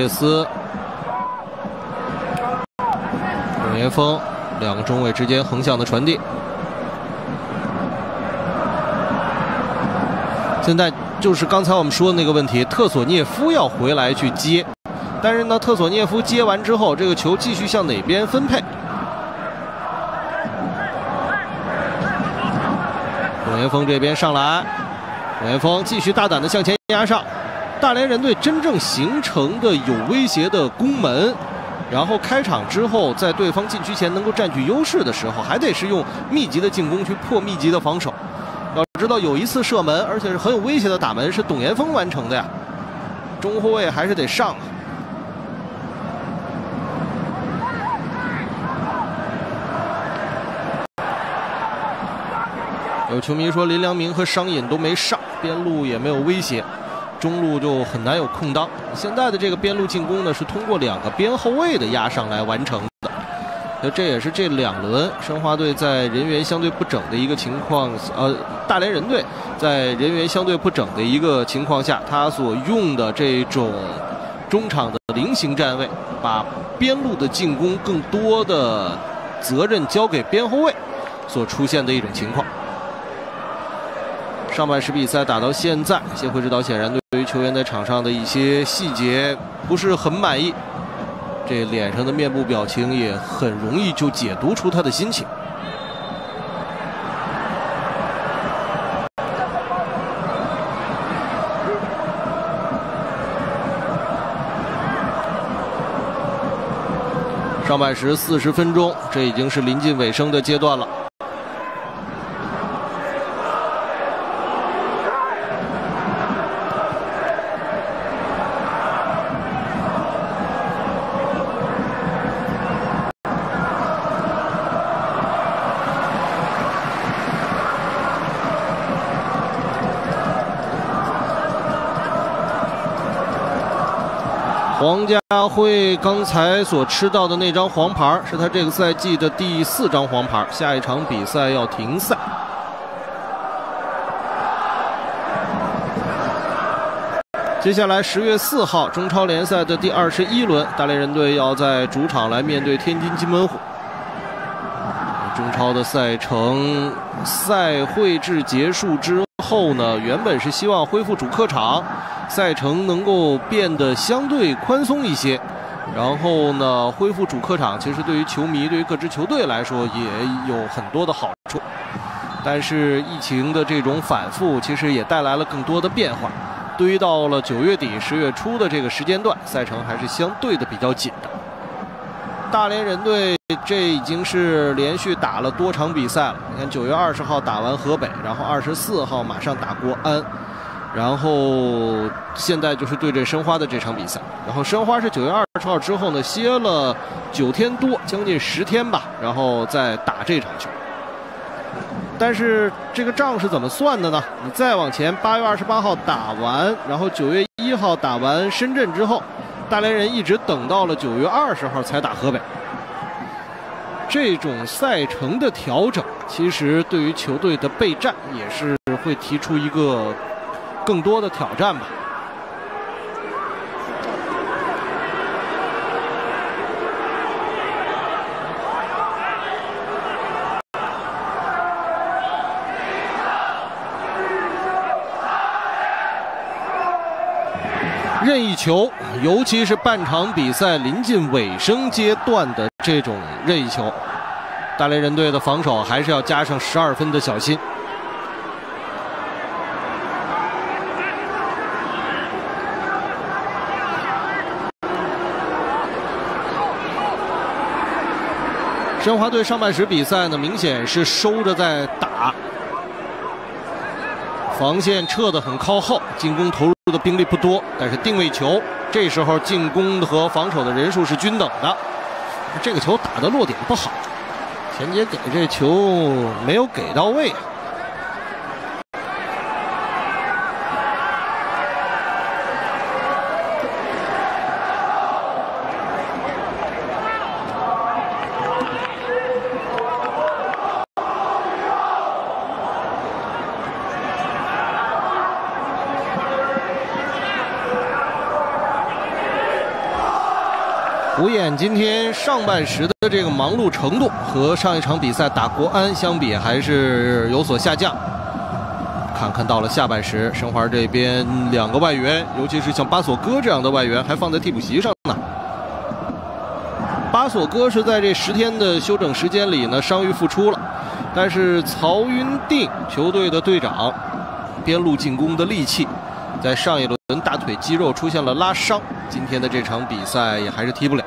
列斯、董岩峰两个中卫之间横向的传递。现在就是刚才我们说的那个问题，特索涅夫要回来去接，但是呢，特索涅夫接完之后，这个球继续向哪边分配？董岩峰这边上来，董岩峰继续大胆的向前压上。大连人队真正形成的有威胁的攻门，然后开场之后，在对方禁区前能够占据优势的时候，还得是用密集的进攻去破密集的防守。要知道，有一次射门，而且是很有威胁的打门，是董岩峰完成的呀。中后卫还是得上。有球迷说林良铭和商隐都没上，边路也没有威胁。中路就很难有空当。现在的这个边路进攻呢，是通过两个边后卫的压上来完成的。那这也是这两轮申花队在人员相对不整的一个情况，呃，大连人队在人员相对不整的一个情况下，他所用的这种中场的菱形站位，把边路的进攻更多的责任交给边后卫，所出现的一种情况。上半时比赛打到现在，谢辉指导显然对于球员在场上的一些细节不是很满意，这脸上的面部表情也很容易就解读出他的心情。上半时四十分钟，这已经是临近尾声的阶段了。会刚才所吃到的那张黄牌，是他这个赛季的第四张黄牌，下一场比赛要停赛。接下来十月四号中超联赛的第二十一轮，大连人队要在主场来面对天津津门虎。中超的赛程赛会制结束之后呢，原本是希望恢复主客场，赛程能够变得相对宽松一些。然后呢，恢复主客场，其实对于球迷、对于各支球队来说也有很多的好处。但是疫情的这种反复，其实也带来了更多的变化。堆到了九月底、十月初的这个时间段，赛程还是相对的比较紧的。大连人队这已经是连续打了多场比赛了。你看，九月二十号打完河北，然后二十四号马上打国安。然后现在就是对阵申花的这场比赛，然后申花是九月二十号之后呢歇了九天多，将近十天吧，然后再打这场球。但是这个账是怎么算的呢？你再往前，八月二十八号打完，然后九月一号打完深圳之后，大连人一直等到了九月二十号才打河北。这种赛程的调整，其实对于球队的备战也是会提出一个。更多的挑战吧。任意球，尤其是半场比赛临近尾声阶段的这种任意球，大连人队的防守还是要加上十二分的小心。申花队上半时比赛呢，明显是收着在打，防线撤得很靠后，进攻投入的兵力不多，但是定位球这时候进攻和防守的人数是均等的，这个球打的落点不好，田杰给这球没有给到位啊。吴彦上半时的这个忙碌程度和上一场比赛打国安相比还是有所下降。看看到了下半时，申花这边两个外援，尤其是像巴索戈这样的外援还放在替补席上呢。巴索戈是在这十天的休整时间里呢伤愈复出了，但是曹云定球队的队长边路进攻的利器。在上一轮大腿肌肉出现了拉伤，今天的这场比赛也还是踢不了。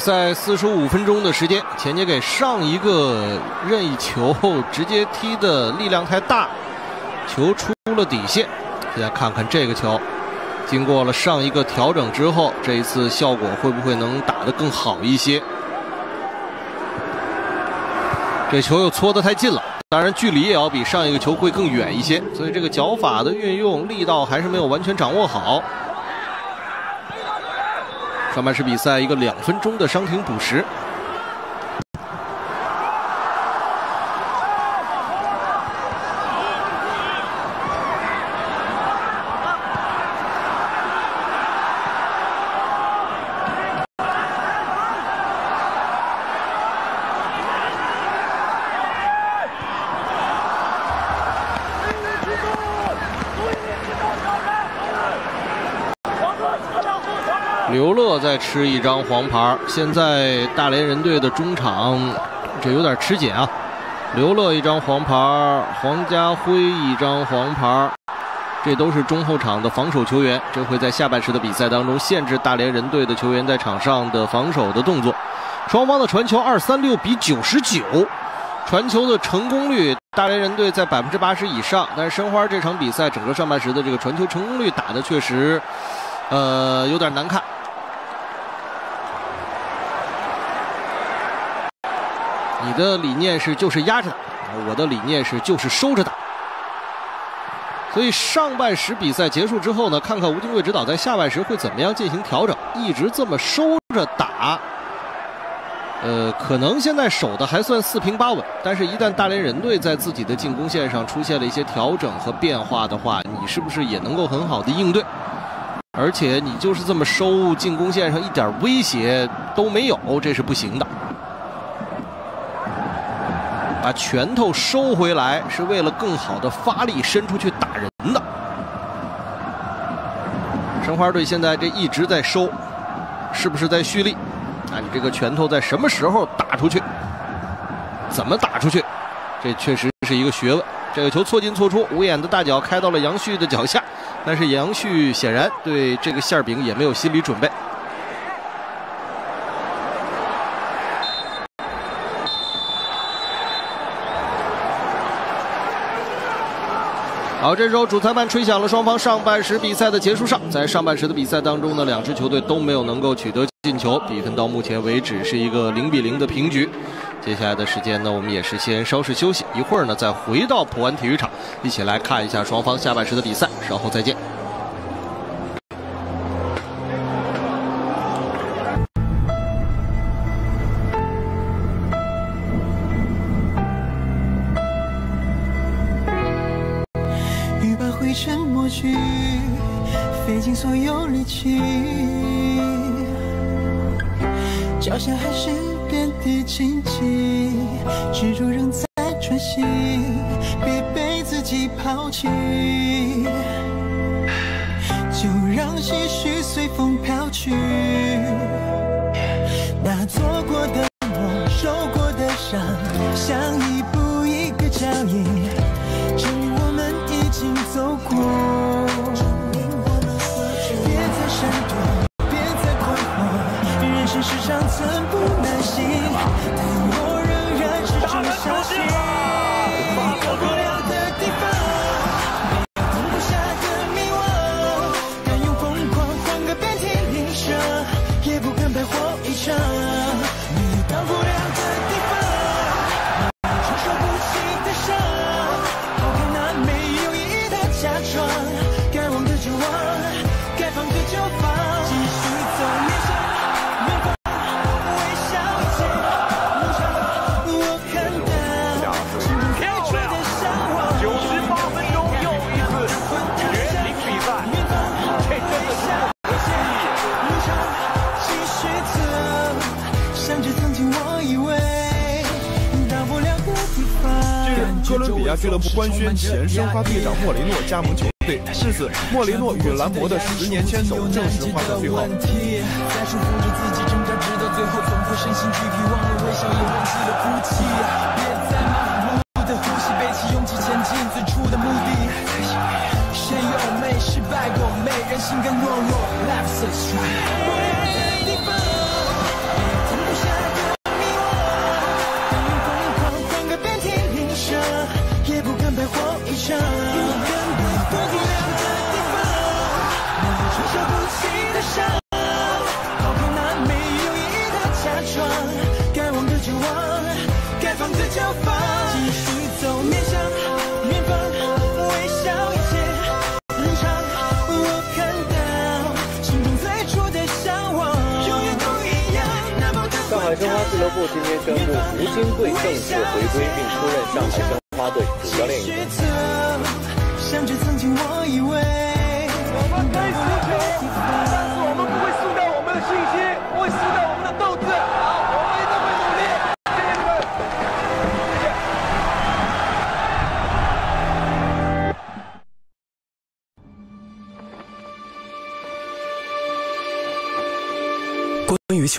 赛四十五分钟的时间，前接给上一个任意球直接踢的力量太大，球出了底线。现在看看这个球，经过了上一个调整之后，这一次效果会不会能打得更好一些？这球又搓得太近了，当然距离也要比上一个球会更远一些，所以这个脚法的运用力道还是没有完全掌握好。上半时比赛一个两分钟的伤停补时。刘乐在吃一张黄牌，现在大连人队的中场这有点吃紧啊。刘乐一张黄牌，黄家辉一张黄牌，这都是中后场的防守球员，这会在下半时的比赛当中限制大连人队的球员在场上的防守的动作。双方的传球二三六比九十九，传球的成功率大连人队在百分之八十以上，但是申花这场比赛整个上半时的这个传球成功率打的确实，呃，有点难看。你的理念是就是压着打，我的理念是就是收着打。所以上半时比赛结束之后呢，看看吴金贵指导在下半时会怎么样进行调整。一直这么收着打，呃，可能现在守的还算四平八稳。但是，一旦大连人队在自己的进攻线上出现了一些调整和变化的话，你是不是也能够很好的应对？而且，你就是这么收进攻线上一点威胁都没有，这是不行的。把拳头收回来，是为了更好的发力伸出去打人的。申花队现在这一直在收，是不是在蓄力？啊，你这个拳头在什么时候打出去？怎么打出去？这确实是一个学问。这个球错进错出，吴眼的大脚开到了杨旭的脚下，但是杨旭显然对这个馅饼也没有心理准备。好，这时候主裁判吹响了双方上半时比赛的结束哨。在上半时的比赛当中呢，两支球队都没有能够取得进球，比分到目前为止是一个零比零的平局。接下来的时间呢，我们也是先稍事休息，一会儿呢再回到普安体育场，一起来看一下双方下半时的比赛。稍后再见。官宣前申花队长莫雷诺加盟球队，至此，莫雷诺与蓝魔的十年牵手正式画上句号。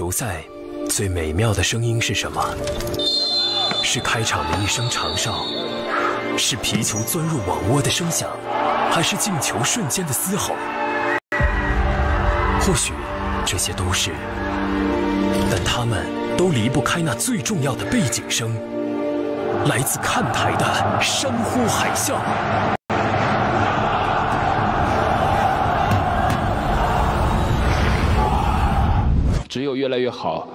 球赛。最美妙的声音是什么？是开场的一声长哨，是皮球钻入网窝的声响，还是进球瞬间的嘶吼？或许这些都是，但他们都离不开那最重要的背景声，来自看台的山呼海啸。越来越好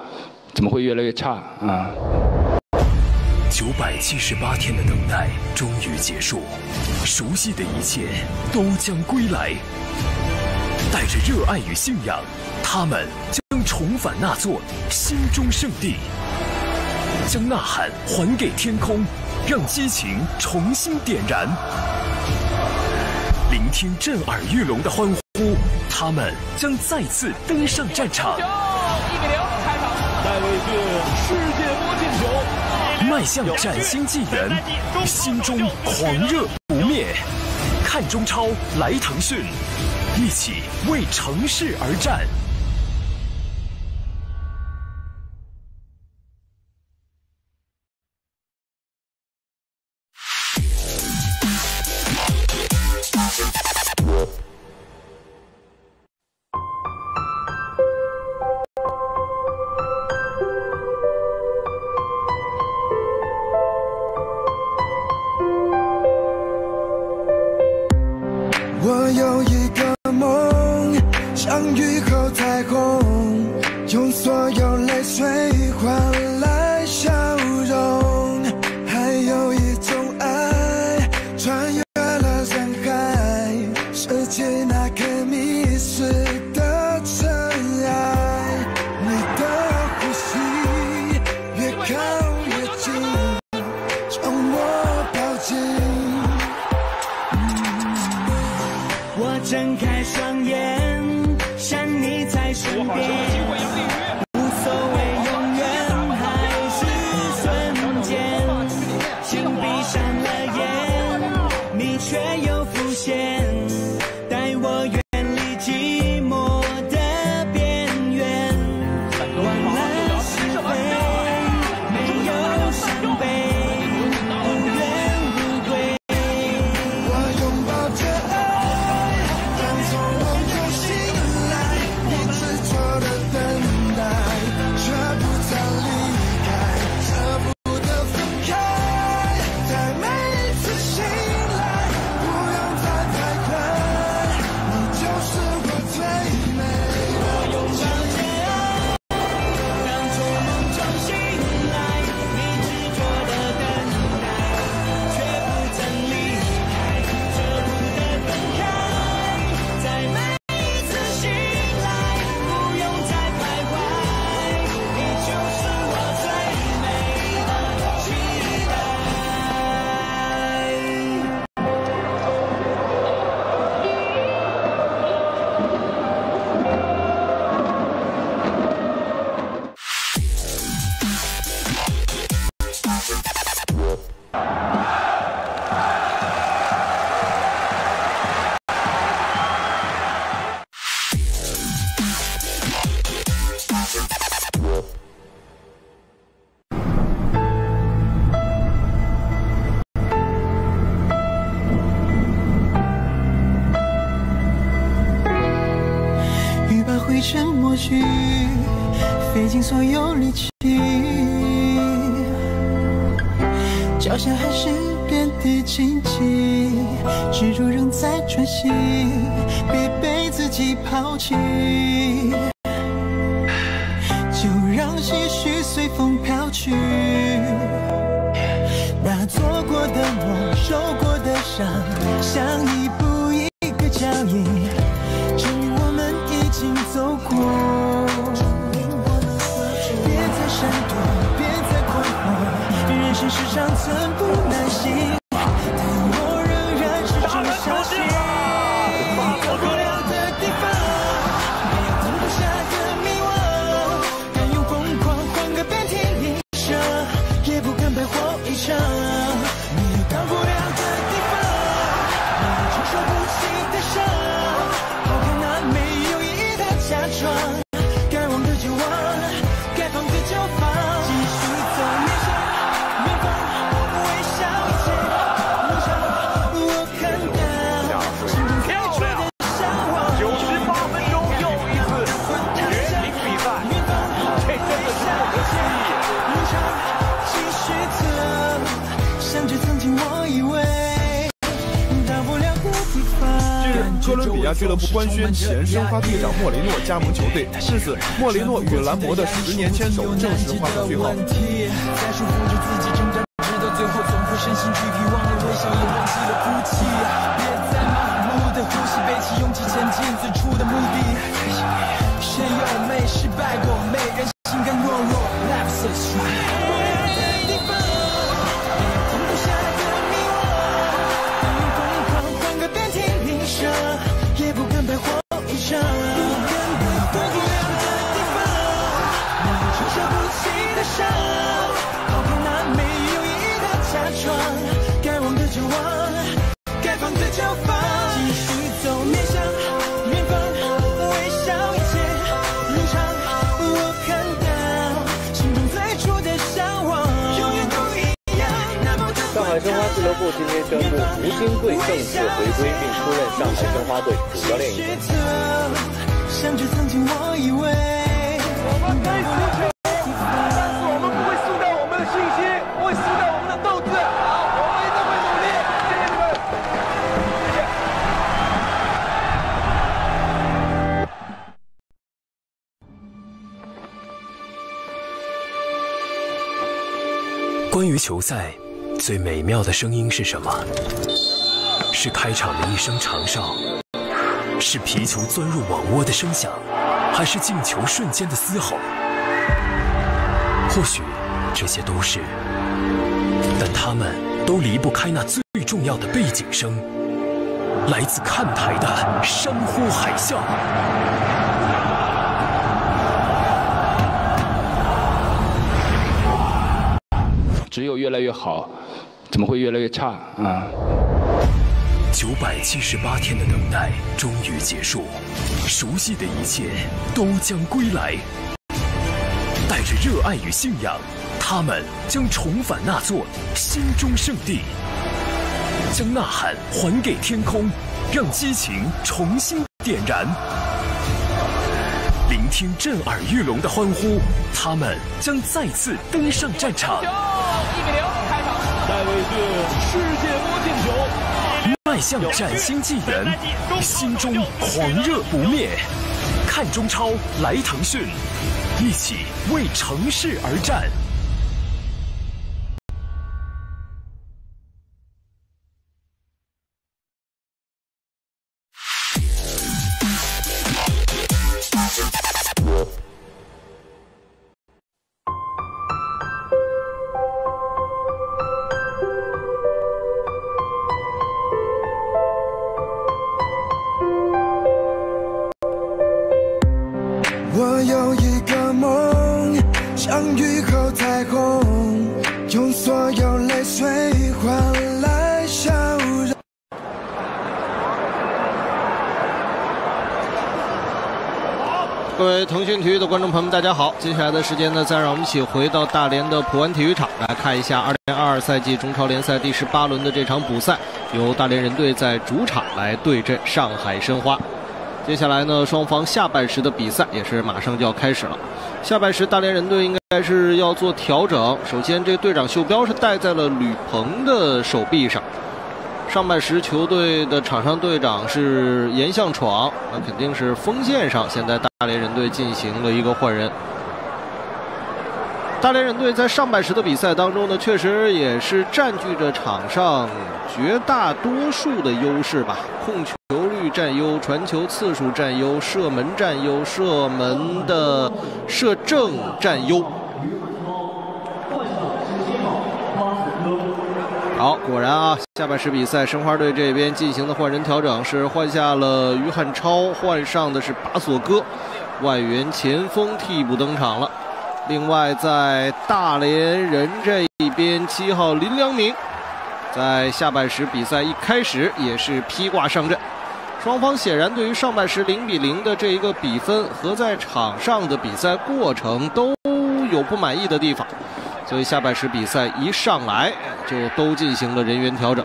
怎么会越来越差？啊。九百七十八天的等待终于结束熟悉的一切都将归来。带着热爱与信仰他们将重返那座心中圣地将呐喊还给天空让激情重新点燃。聆听震耳欲聋的欢呼他们将再次登上战场。跃进世界波进球。迈向崭新纪元心中狂热不灭。看中超来腾讯。一起为城市而战。去。亚俱乐部官宣前申花队长莫雷诺加盟球队，至此莫雷诺与兰博的十年牵手正式画上句号。别再忙目的呼吸，背起勇气前进。布，吴金贵正式回归并出任上海申花队主教练一职。像着曾经我以为，我们可以输球，但是我们不会输掉我们的信心，不会输掉我们的斗志。好，我们一定会努力。谢谢你们，谢谢。关于球赛，最美妙的声音是什么？是开场的一声长哨，是皮球钻入网窝的声响，还是进球瞬间的嘶吼？或许这些都是，但他们都离不开那最重要的背景声，来自看台的山呼海啸。只有越来越好，怎么会越来越差啊？九百七十八天的等待终于结束，熟悉的一切都将归来。带着热爱与信仰，他们将重返那座心中圣地，将呐喊还给天空，让激情重新点燃。聆听震耳欲聋的欢呼，他们将再次登上战场。的，世界波进球，迈向崭新纪元，心中狂热不灭。看中超，来腾讯，一起为城市而战。位腾讯体育的观众朋友们，大家好！接下来的时间呢，再让我们一起回到大连的普安体育场来看一下2022赛季中超联赛第十八轮的这场补赛，由大连人队在主场来对阵上海申花。接下来呢，双方下半时的比赛也是马上就要开始了。下半时大连人队应该是要做调整，首先这队长袖标是戴在了吕鹏的手臂上。上半时球队的场上队长是严向闯，那肯定是锋线上，现在大连人队进行了一个换人。大连人队在上半时的比赛当中呢，确实也是占据着场上绝大多数的优势吧，控球率占优，传球次数占优，射门占优，射门的射正占优。好，果然啊，下半时比赛申花队这边进行的换人调整是换下了于汉超，换上的是巴索戈，外援前锋替补登场了。另外，在大连人这一边，七号林良铭在下半时比赛一开始也是披挂上阵。双方显然对于上半时零比零的这一个比分和在场上的比赛过程都有不满意的地方。所以下半时比赛一上来就都进行了人员调整，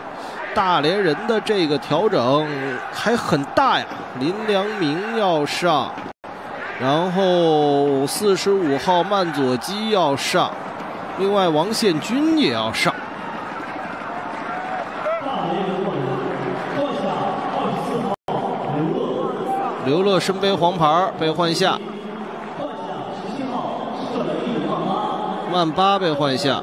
大连人的这个调整还很大呀，林良铭要上，然后四十五号曼佐基要上，另外王宪军也要上。刘乐身背黄牌被换下。曼巴被换下，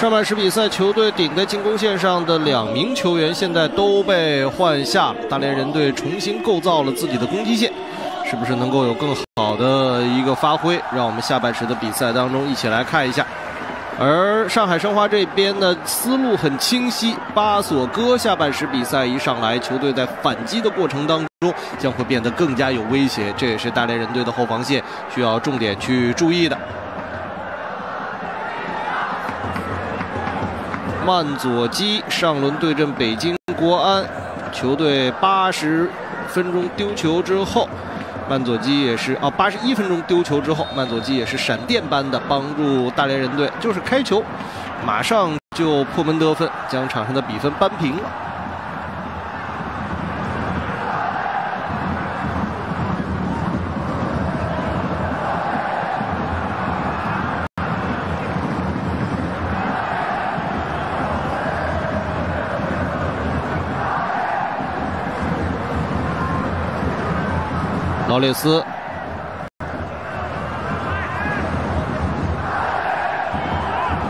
上半时比赛，球队顶在进攻线上的两名球员现在都被换下了，大连人队重新构造了自己的攻击线。是不是能够有更好的一个发挥？让我们下半时的比赛当中一起来看一下。而上海申花这边呢，思路很清晰。巴索戈下半时比赛一上来，球队在反击的过程当中将会变得更加有威胁，这也是大连人队的后防线需要重点去注意的。曼佐基上轮对阵北京国安，球队八十分钟丢球之后，曼佐基也是啊，八十一分钟丢球之后，曼佐基也是闪电般的帮助大连人队，就是开球，马上就破门得分，将场上的比分扳平了。列斯，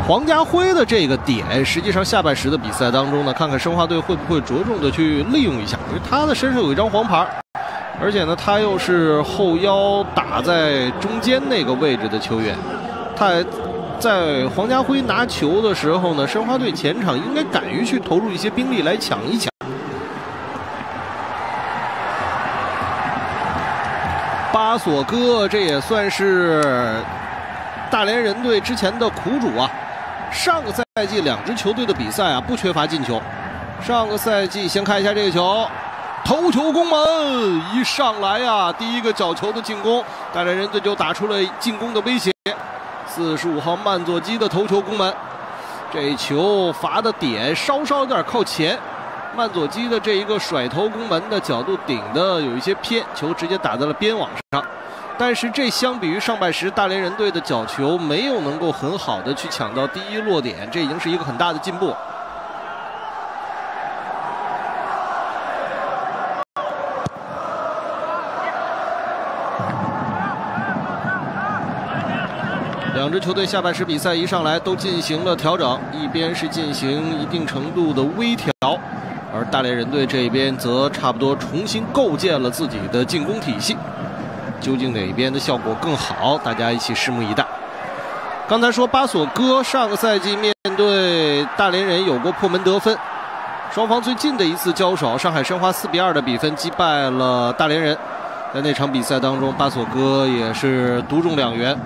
黄家辉的这个点，实际上下半时的比赛当中呢，看看申花队会不会着重的去利用一下，因为他的身上有一张黄牌，而且呢，他又是后腰打在中间那个位置的球员，他在黄家辉拿球的时候呢，申花队前场应该敢于去投入一些兵力来抢一抢。巴索戈，这也算是大连人队之前的苦主啊。上个赛季两支球队的比赛啊，不缺乏进球。上个赛季，先看一下这个球，头球攻门，一上来呀，第一个角球的进攻，大连人队就打出了进攻的威胁。四十五号曼佐基的头球攻门，这球罚的点稍稍有点靠前。曼佐基的这一个甩头攻门的角度顶的有一些偏，球直接打在了边网上。但是这相比于上半时大连人队的角球，没有能够很好的去抢到第一落点，这已经是一个很大的进步。两支球队下半时比赛一上来都进行了调整，一边是进行一定程度的微调。大连人队这一边则差不多重新构建了自己的进攻体系，究竟哪边的效果更好？大家一起拭目以待。刚才说巴索戈上个赛季面对大连人有过破门得分，双方最近的一次交手，上海申花四比二的比分击败了大连人，在那场比赛当中，巴索戈也是独中两元。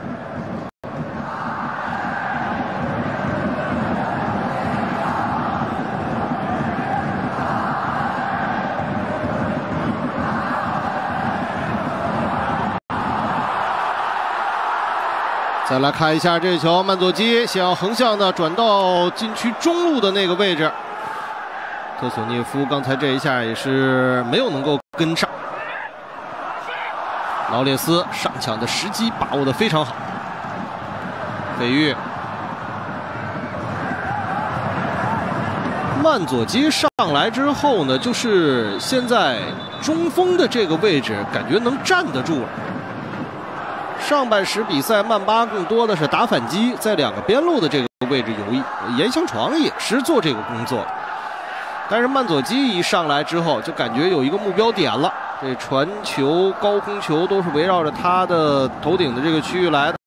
再来看一下这球，曼佐基想要横向的转到禁区中路的那个位置，特索涅夫刚才这一下也是没有能够跟上。劳列斯上抢的时机把握的非常好，北玉，曼佐基上来之后呢，就是现在中锋的这个位置感觉能站得住了。上半时比赛，曼巴更多的是打反击，在两个边路的这个位置游弋。严香床也是做这个工作，但是曼佐基一上来之后，就感觉有一个目标点了。这传球、高空球都是围绕着他的头顶的这个区域来的。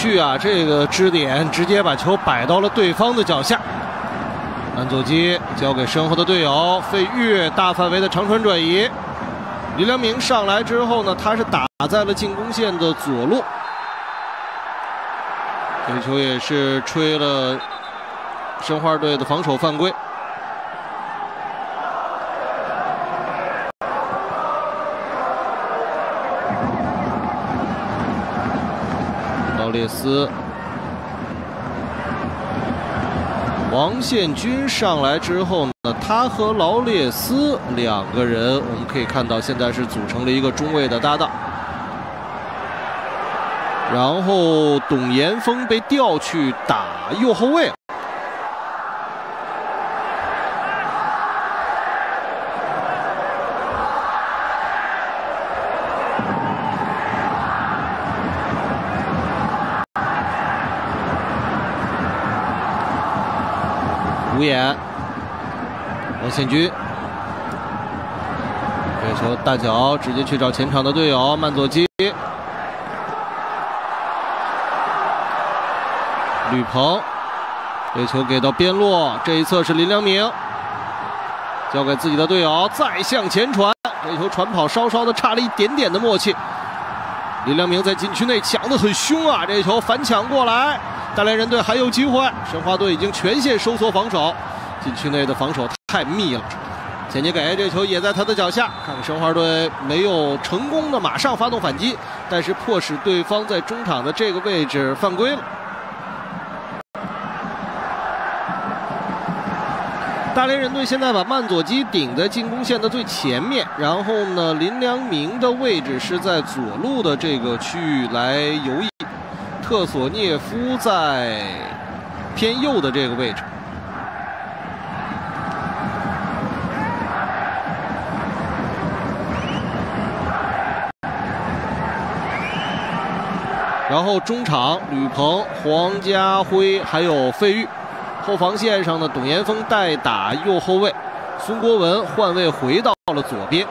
去啊，这个支点直接把球摆到了对方的脚下。安佐基交给身后的队友费玉，大范围的长传转移。李良明上来之后呢，他是打在了进攻线的左路。这球也是吹了申花队的防守犯规。斯。王献军上来之后呢，他和劳列斯两个人，我们可以看到现在是组成了一个中卫的搭档。然后董岩峰被调去打右后卫。王宪军，这球大脚直接去找前场的队友曼佐基，吕鹏，这球给到边路，这一侧是林良铭，交给自己的队友，再向前传，这球传跑稍稍的差了一点点的默契，林良铭在禁区内抢得很凶啊，这球反抢过来。大连人队还有机会，申花队已经全线收缩防守，禁区内的防守太密了。钱杰给这球也在他的脚下，看申花队没有成功的马上发动反击，但是迫使对方在中场的这个位置犯规了。大连人队现在把曼佐基顶在进攻线的最前面，然后呢，林良铭的位置是在左路的这个区域来游弋。特索涅夫在偏右的这个位置，然后中场吕鹏、黄家辉还有费玉，后防线上的董岩峰代打右后卫，孙国文换位回到了左边。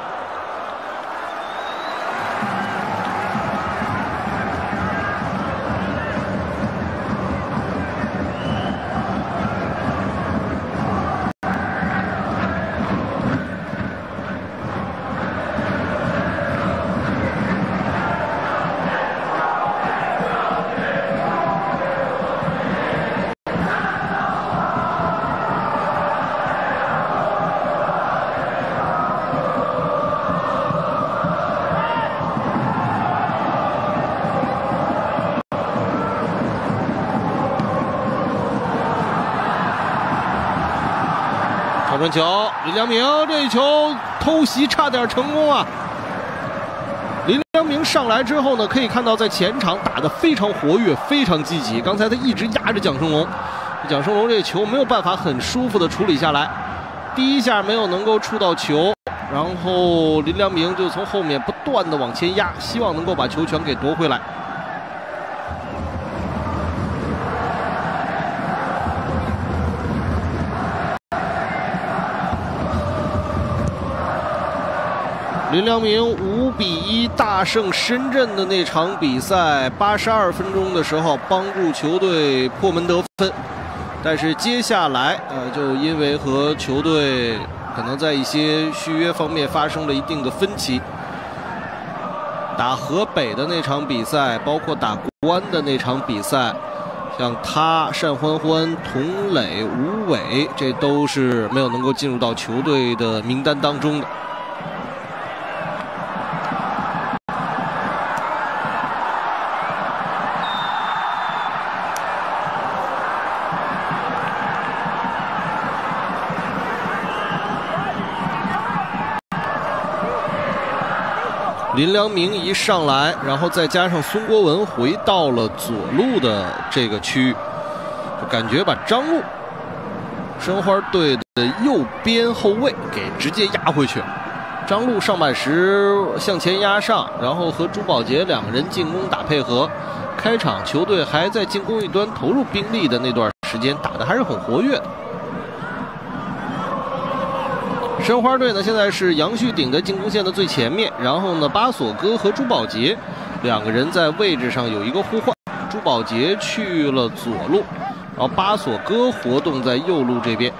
林良铭这一球偷袭差点成功啊！林良铭上来之后呢，可以看到在前场打得非常活跃，非常积极。刚才他一直压着蒋胜龙，蒋胜龙这球没有办法很舒服的处理下来，第一下没有能够触到球，然后林良铭就从后面不断的往前压，希望能够把球权给夺回来。林良铭五比一大胜深圳的那场比赛，八十二分钟的时候帮助球队破门得分，但是接下来呃，就因为和球队可能在一些续约方面发生了一定的分歧，打河北的那场比赛，包括打国安的那场比赛，像他、单欢欢、童磊、吴伟，这都是没有能够进入到球队的名单当中的。林良铭一上来，然后再加上孙国文回到了左路的这个区域，就感觉把张路，申花队的右边后卫给直接压回去了。张路上半时向前压上，然后和朱宝杰两个人进攻打配合。开场球队还在进攻一端投入兵力的那段时间，打的还是很活跃的。申花队呢，现在是杨旭顶在进攻线的最前面，然后呢，巴索戈和朱宝杰两个人在位置上有一个互换，朱宝杰去了左路，然后巴索戈活动在右路这边。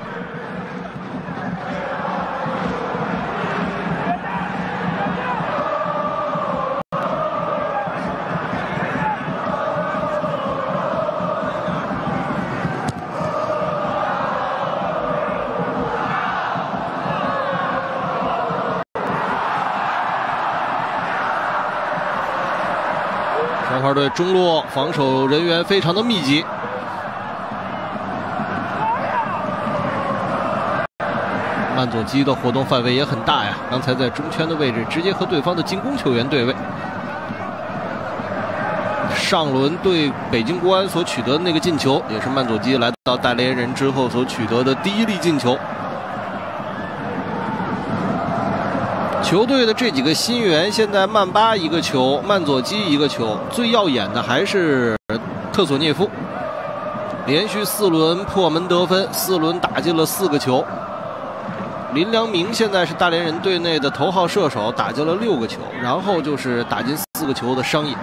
中路防守人员非常的密集。曼佐基的活动范围也很大呀，刚才在中圈的位置直接和对方的进攻球员对位。上轮对北京国安所取得的那个进球，也是曼佐基来到大连人之后所取得的第一粒进球。球队的这几个新援，现在曼巴一个球，曼佐基一个球，最耀眼的还是特索涅夫，连续四轮破门得分，四轮打进了四个球。林良铭现在是大连人队内的头号射手，打进了六个球，然后就是打进四个球的商业。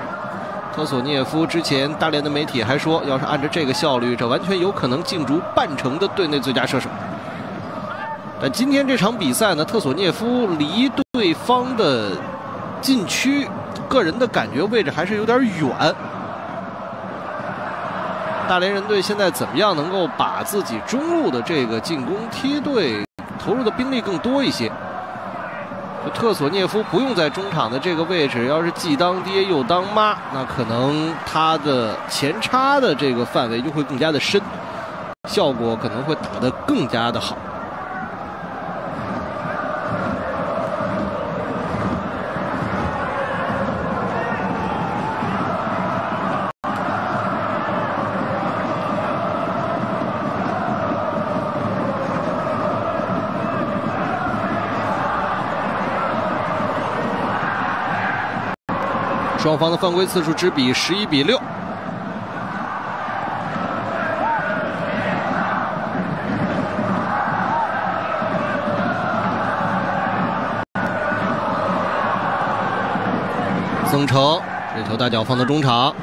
特索涅夫之前大连的媒体还说，要是按照这个效率，这完全有可能竞逐半程的队内最佳射手。但今天这场比赛呢，特索涅夫离对方的禁区，个人的感觉位置还是有点远。大连人队现在怎么样能够把自己中路的这个进攻梯队投入的兵力更多一些？特索涅夫不用在中场的这个位置，要是既当爹又当妈，那可能他的前插的这个范围就会更加的深，效果可能会打得更加的好。双方的犯规次数只比十一比六。曾诚这球大脚放到中场，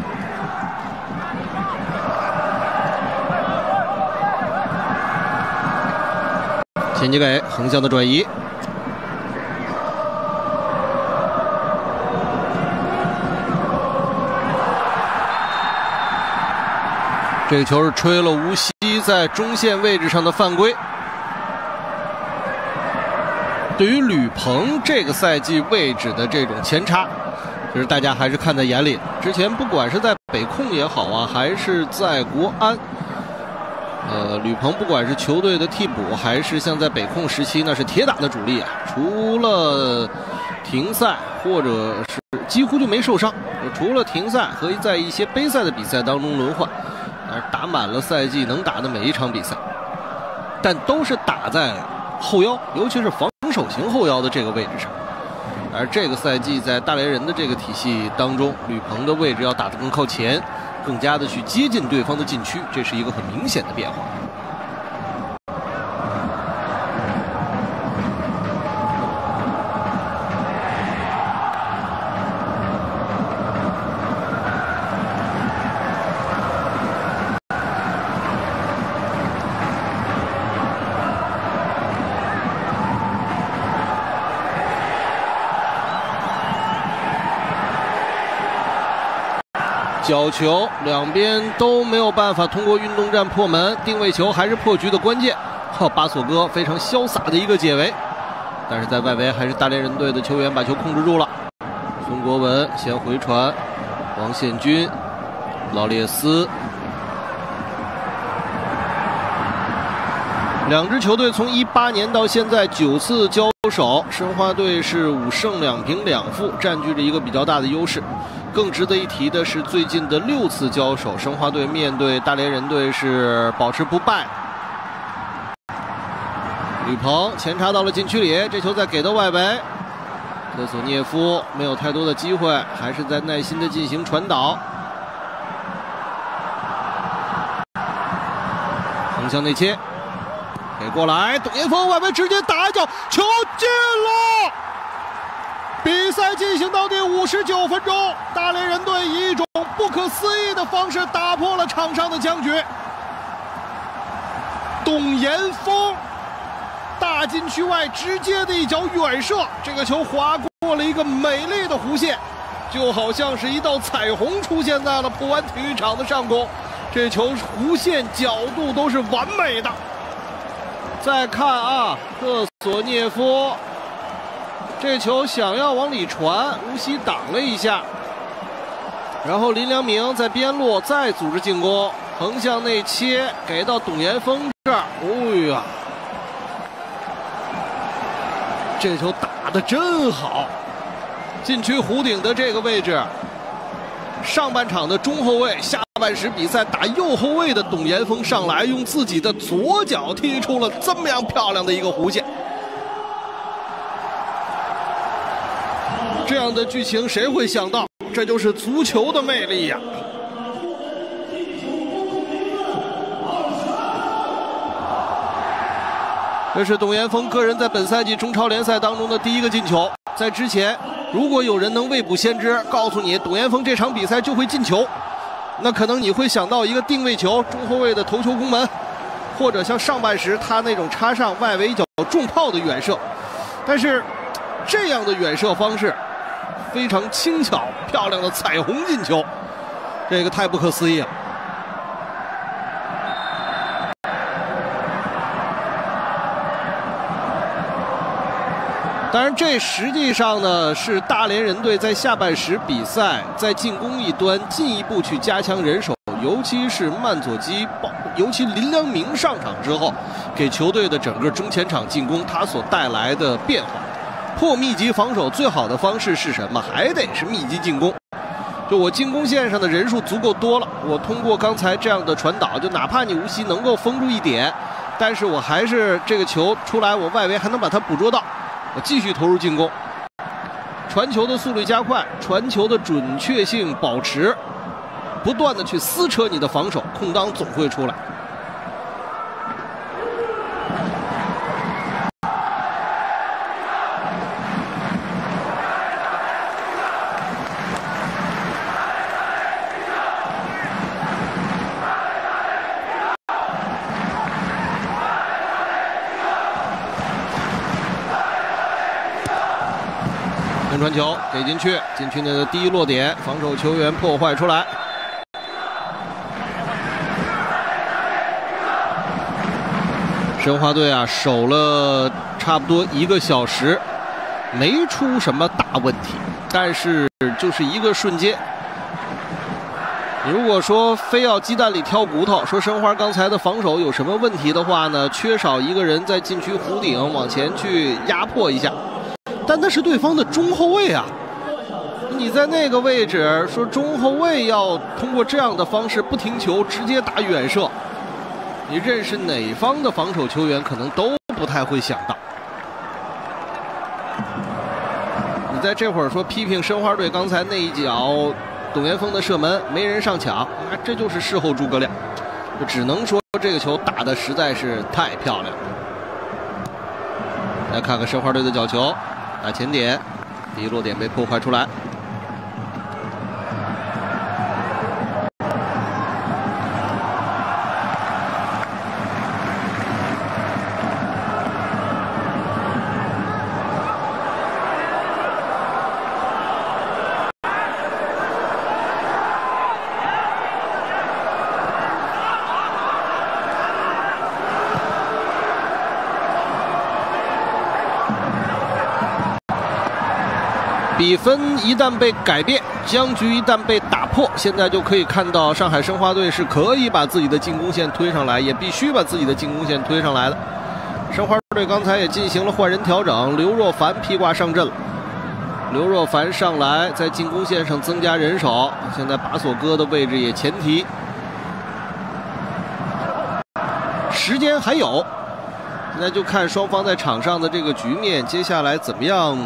前几给横向的转移。这个球是吹了无锡在中线位置上的犯规。对于吕鹏这个赛季位置的这种前插，其实大家还是看在眼里。之前不管是在北控也好啊，还是在国安，呃，吕鹏不管是球队的替补，还是像在北控时期，那是铁打的主力啊。除了停赛或者是几乎就没受伤，除了停赛和在一些杯赛的比赛当中轮换。打满了赛季能打的每一场比赛，但都是打在后腰，尤其是防守型后腰的这个位置上。而这个赛季在大连人的这个体系当中，吕鹏的位置要打得更靠前，更加的去接近对方的禁区，这是一个很明显的变化。角球，两边都没有办法通过运动战破门，定位球还是破局的关键。靠巴索哥非常潇洒的一个解围，但是在外围还是大连人队的球员把球控制住了。孙国文先回传，王宪军、劳列斯，两支球队从一八年到现在九次交手，申花队是五胜两平两负，占据着一个比较大的优势。更值得一提的是，最近的六次交手，申花队面对大连人队是保持不败。吕鹏前插到了禁区里，这球再给到外围，特索涅夫没有太多的机会，还是在耐心的进行传导。横向内切，给过来，董岩峰外围直接打一脚，球进了。比赛进行到第五十九分钟，大连人队以一种不可思议的方式打破了场上的僵局。董岩峰大禁区外直接的一脚远射，这个球划过了一个美丽的弧线，就好像是一道彩虹出现在了普安体育场的上空。这球弧线角度都是完美的。再看啊，特索涅夫。这球想要往里传，吴曦挡了一下。然后林良铭在边路再组织进攻，横向内切给到董岩峰这儿，哦呀，这球打得真好，禁区弧顶的这个位置，上半场的中后卫，下半时比赛打右后卫的董岩峰上来，用自己的左脚踢出了这么样漂亮的一个弧线。这样的剧情谁会想到？这就是足球的魅力呀！这是董岩峰个人在本赛季中超联赛当中的第一个进球。在之前，如果有人能未卜先知，告诉你董岩峰这场比赛就会进球，那可能你会想到一个定位球，中后卫的头球攻门，或者像上半时他那种插上外围角重炮的远射。但是，这样的远射方式。非常轻巧、漂亮的彩虹进球，这个太不可思议了。当然，这实际上呢是大连人队在下半时比赛在进攻一端进一步去加强人手，尤其是曼佐基，尤其林良铭上场之后，给球队的整个中前场进攻他所带来的变化。破密集防守最好的方式是什么？还得是密集进攻。就我进攻线上的人数足够多了，我通过刚才这样的传导，就哪怕你无锡能够封住一点，但是我还是这个球出来，我外围还能把它捕捉到，我继续投入进攻。传球的速率加快，传球的准确性保持，不断的去撕扯你的防守，空当总会出来。传球给进去，禁区内的第一落点，防守球员破坏出来。申花队啊，守了差不多一个小时，没出什么大问题，但是就是一个瞬间。如果说非要鸡蛋里挑骨头，说申花刚才的防守有什么问题的话呢？缺少一个人在禁区弧顶往前去压迫一下。但那是对方的中后卫啊！你在那个位置说中后卫要通过这样的方式不停球直接打远射，你认识哪方的防守球员可能都不太会想到。你在这会儿说批评申花队刚才那一脚董岩峰的射门没人上抢，那这就是事后诸葛亮，就只能说这个球打的实在是太漂亮。来看看申花队的角球。打前点，第一落点被破坏出来。分一旦被改变，僵局一旦被打破，现在就可以看到上海申花队是可以把自己的进攻线推上来，也必须把自己的进攻线推上来的。申花队刚才也进行了换人调整，刘若凡披挂上阵了。刘若凡上来在进攻线上增加人手，现在把索哥的位置也前提。时间还有，现在就看双方在场上的这个局面，接下来怎么样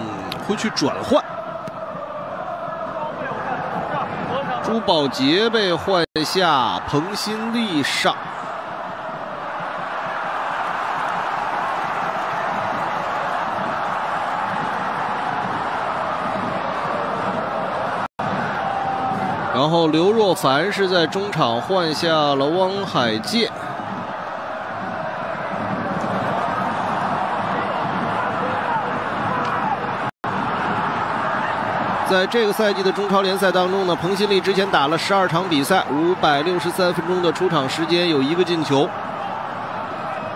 会去转换。朱宝杰被换下，彭新立上。然后刘若凡是在中场换下了汪海建。在这个赛季的中超联赛当中呢，彭新立之前打了十二场比赛，五百六十三分钟的出场时间，有一个进球。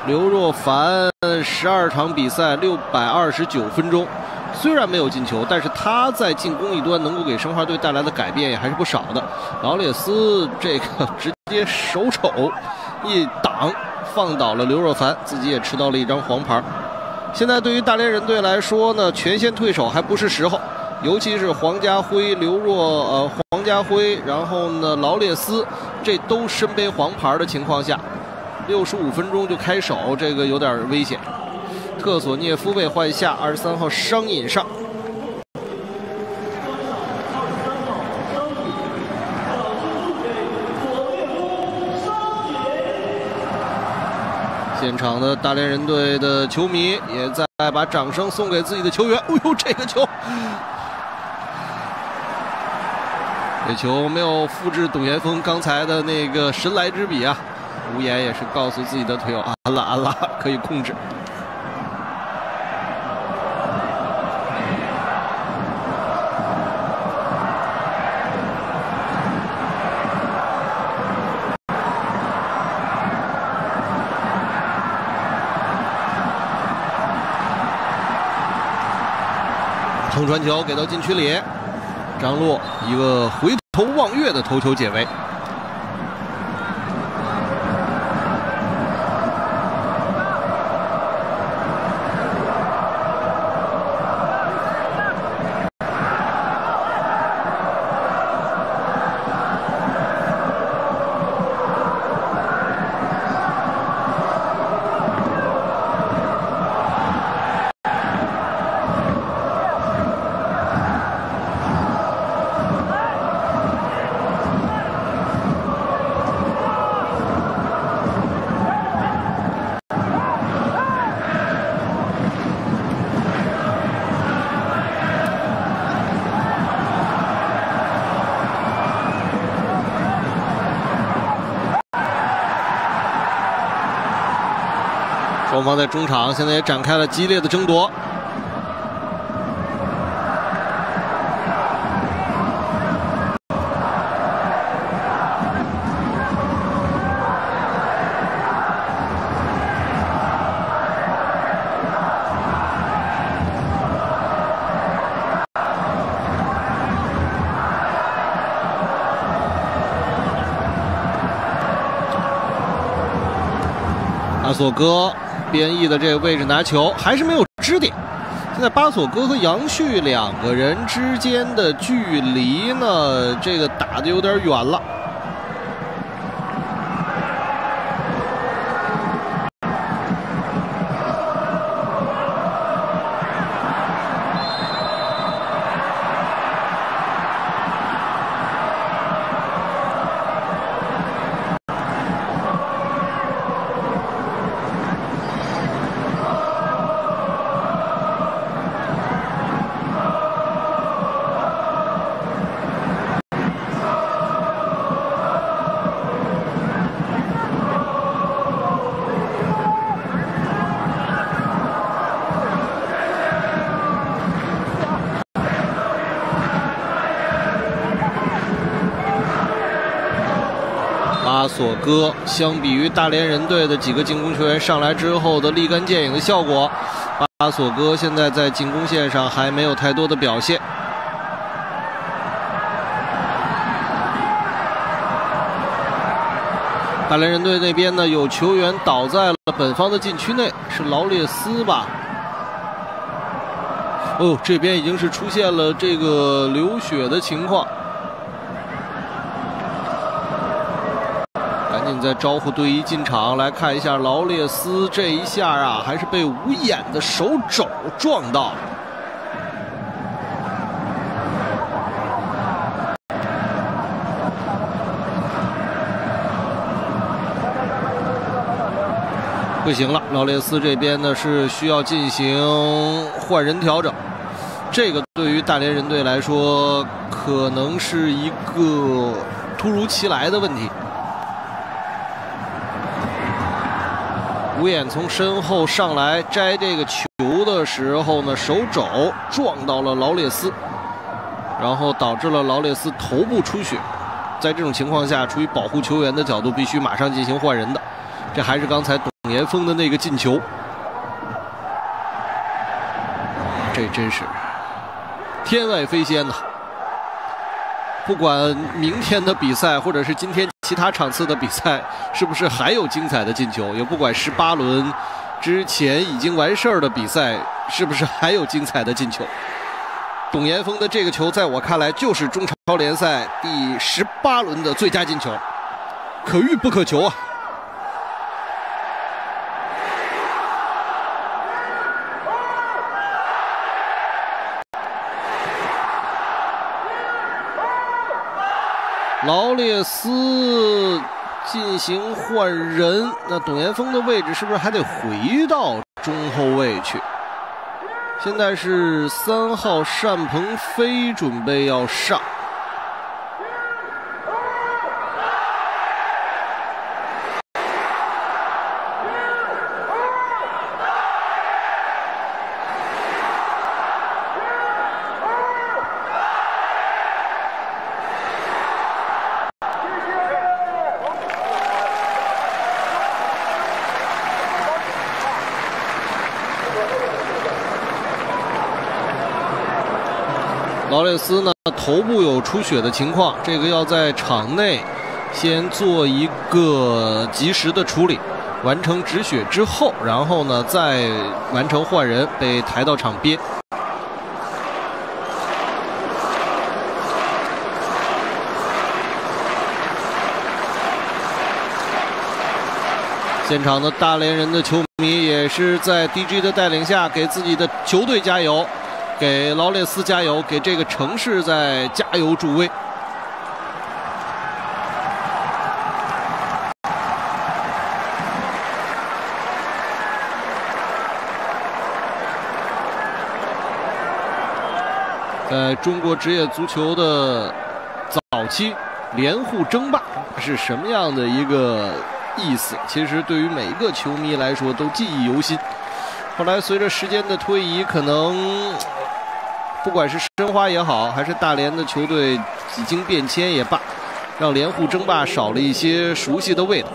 刘若凡十二场比赛，六百二十九分钟，虽然没有进球，但是他在进攻一端能够给申花队带来的改变也还是不少的。劳列斯这个 直接手丑一挡，放倒了刘若凡，自己也吃到了一张黄牌。现在对于大连人队来说呢，全线退守还不是时候，尤其是黄家辉、刘若呃黄家辉，然后呢劳列斯，这都身背黄牌的情况下，六十五分钟就开手，这个有点危险。特索涅夫被换下，二十三号伤隐上。现场的大连人队的球迷也在把掌声送给自己的球员。哎呦，这个球，这球没有复制董岩峰刚才的那个神来之笔啊！无言也是告诉自己的队友，安了安了，可以控制。冲传球给到禁区里，张璐一个回头望月的头球解围。双方在中场现在也展开了激烈的争夺。阿索哥边翼的这个位置拿球，还是没有支点。现在巴索戈和杨旭两个人之间的距离呢，这个打的有点远了。哥相比于大连人队的几个进攻球员上来之后的立竿见影的效果，巴索戈现在在进攻线上还没有太多的表现。大连人队那边呢，有球员倒在了本方的禁区内，是劳列斯吧？哦，这边已经是出现了这个流血的情况。在招呼队医进场来看一下劳列斯这一下啊，还是被无眼的手肘撞到。不行了，劳列斯这边呢是需要进行换人调整，这个对于大连人队来说可能是一个突如其来的问题。吴衍从身后上来摘这个球的时候呢，手肘撞到了劳列斯，然后导致了劳列斯头部出血。在这种情况下，出于保护球员。的角度，必须马上进行换人的。这还是刚才董岩峰的那个进球，这真是天外飞仙呐！不管明天的比赛，或者是今天其他场次的比赛，是不是还有精彩的进球？也不管十八轮之前已经完事儿的比赛，是不是还有精彩的进球？董岩峰的这个球，在我看来就是中超联赛第十八轮的最佳进球，可遇不可求啊！劳列斯进行换人，那董岩峰的位置是不是还得回到中后卫去？现在是三号单鹏飞准备要上。劳列斯呢，头部有出血的情况，这个要在场内先做一个及时的处理，完成止血之后，然后呢再完成换人，被抬到场边。现场的大连人的球迷也是在 DG 的带领下，给自己的球队加油。给劳列斯加油，给这个城市在加油助威。在中国职业足球的早期，连户争霸是什么样的一个意思？其实对于每一个球迷来说都记忆犹新。后来随着时间的推移，可能。不管是申花也好，还是大连的球队几经变迁也罢，让连户争霸少了一些熟悉的味道。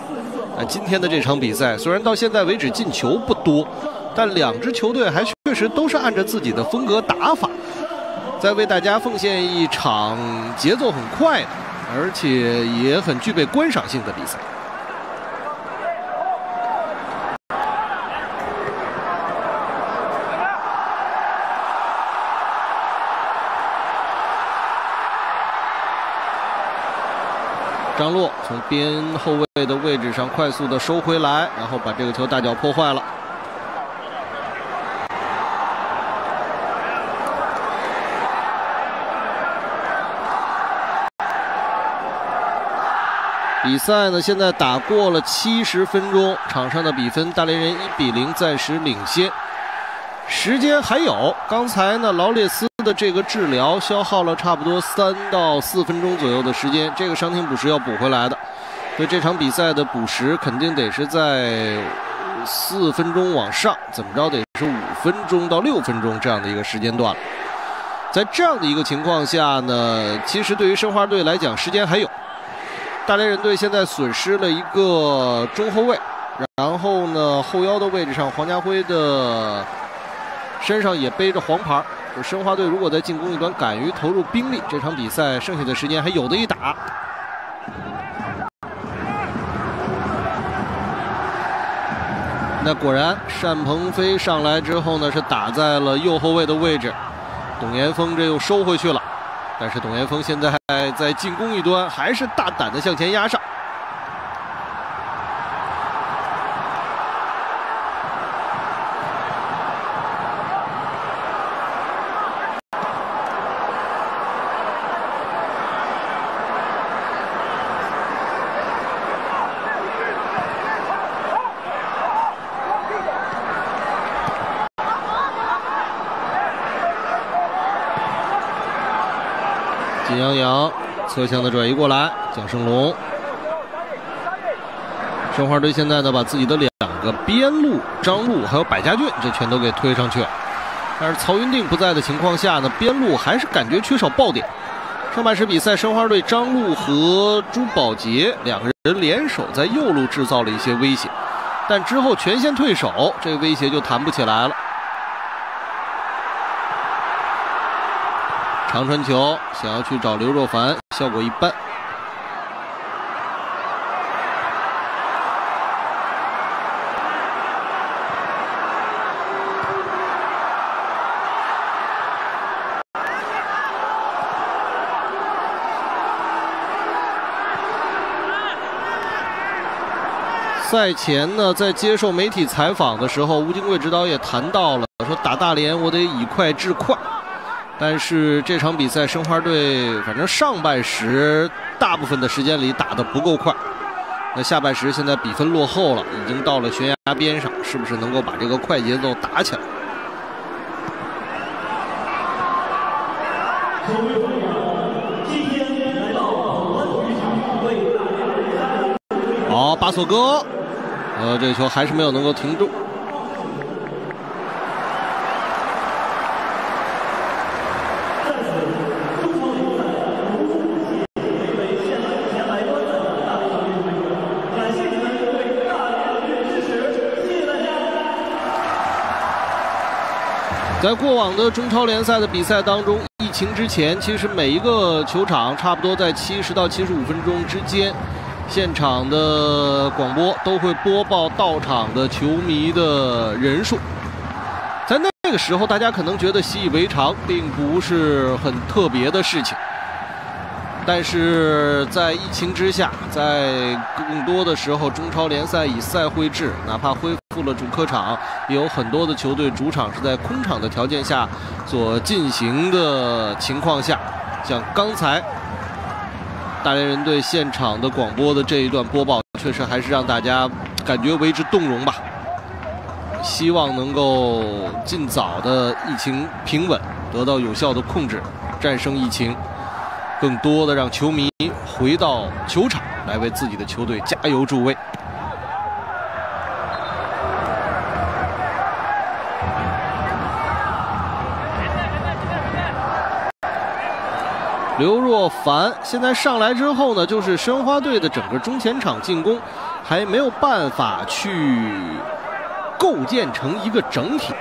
啊，今天的这场比赛虽然到现在为止进球不多，但两支球队还确实都是按照自己的风格打法，在为大家奉献一场节奏很快的，而且也很具备观赏性的比赛。张洛从边后卫的位置上快速的收回来，然后把这个球大脚破坏了。比赛呢，现在打过了七十分钟，场上的比分，大连人一比零暂时领先。时间还有，刚才呢，劳列斯的这个治疗消耗了差不多三到四分钟左右的时间，这个伤停补时要补回来的，所以这场比赛的补时肯定得是在四分钟往上，怎么着得是五分钟到六分钟这样的一个时间段了。在这样的一个情况下呢，其实对于申花队来讲，时间还有。大连人队现在损失了一个中后卫，然后呢，后腰的位置上，黄家辉的。身上也背着黄牌。申花队如果在进攻一端敢于投入兵力，这场比赛剩下的时间还有的一打。那果然，单鹏飞上来之后呢，是打在了右后卫的位置。董岩峰这又收回去了，但是董岩峰现在在进攻一端还是大胆的向前压上。杨洋侧向的转移过来，蒋胜龙。申花队现在呢，把自己的两个边路张路还有百家俊这全都给推上去。但是曹云定不在的情况下呢，边路还是感觉缺少爆点。上半时比赛，申花队张路和朱宝杰两个人联手在右路制造了一些威胁，但之后全线退守，这个威胁就弹不起来了。长传球想要去找刘若凡，效果一般。赛前呢，在接受媒体采访的时候，吴金贵指导也谈到了，说打大连我得以快制快。但是这场比赛申花队反正上半时大部分的时间里打得不够快，那下半时现在比分落后了，已经到了悬崖边上，是不是能够把这个快节奏打起来？好，巴索戈。呃，这个球还是没有能够停住。在过往的中超联赛的比赛当中，疫情之前，其实每一个球场差不多在七十到七十五分钟之间。现场的广播都会播报到场的球迷的人数，在那个时候，大家可能觉得习以为常，并不是很特别的事情。但是在疫情之下，在更多的时候，中超联赛以赛会制，哪怕恢复了主客场，也有很多的球队主场是在空场的条件下所进行的情况下，像刚才。大连人队现场的广播的这一段播报，确实还是让大家感觉为之动容吧。希望能够尽早的疫情平稳，得到有效的控制，战胜疫情，更多的让球迷回到球场来为自己的球队加油助威。刘若凡现在上来之后呢，就是申花队的整个中前场进攻还没有办法去构建成一个整体。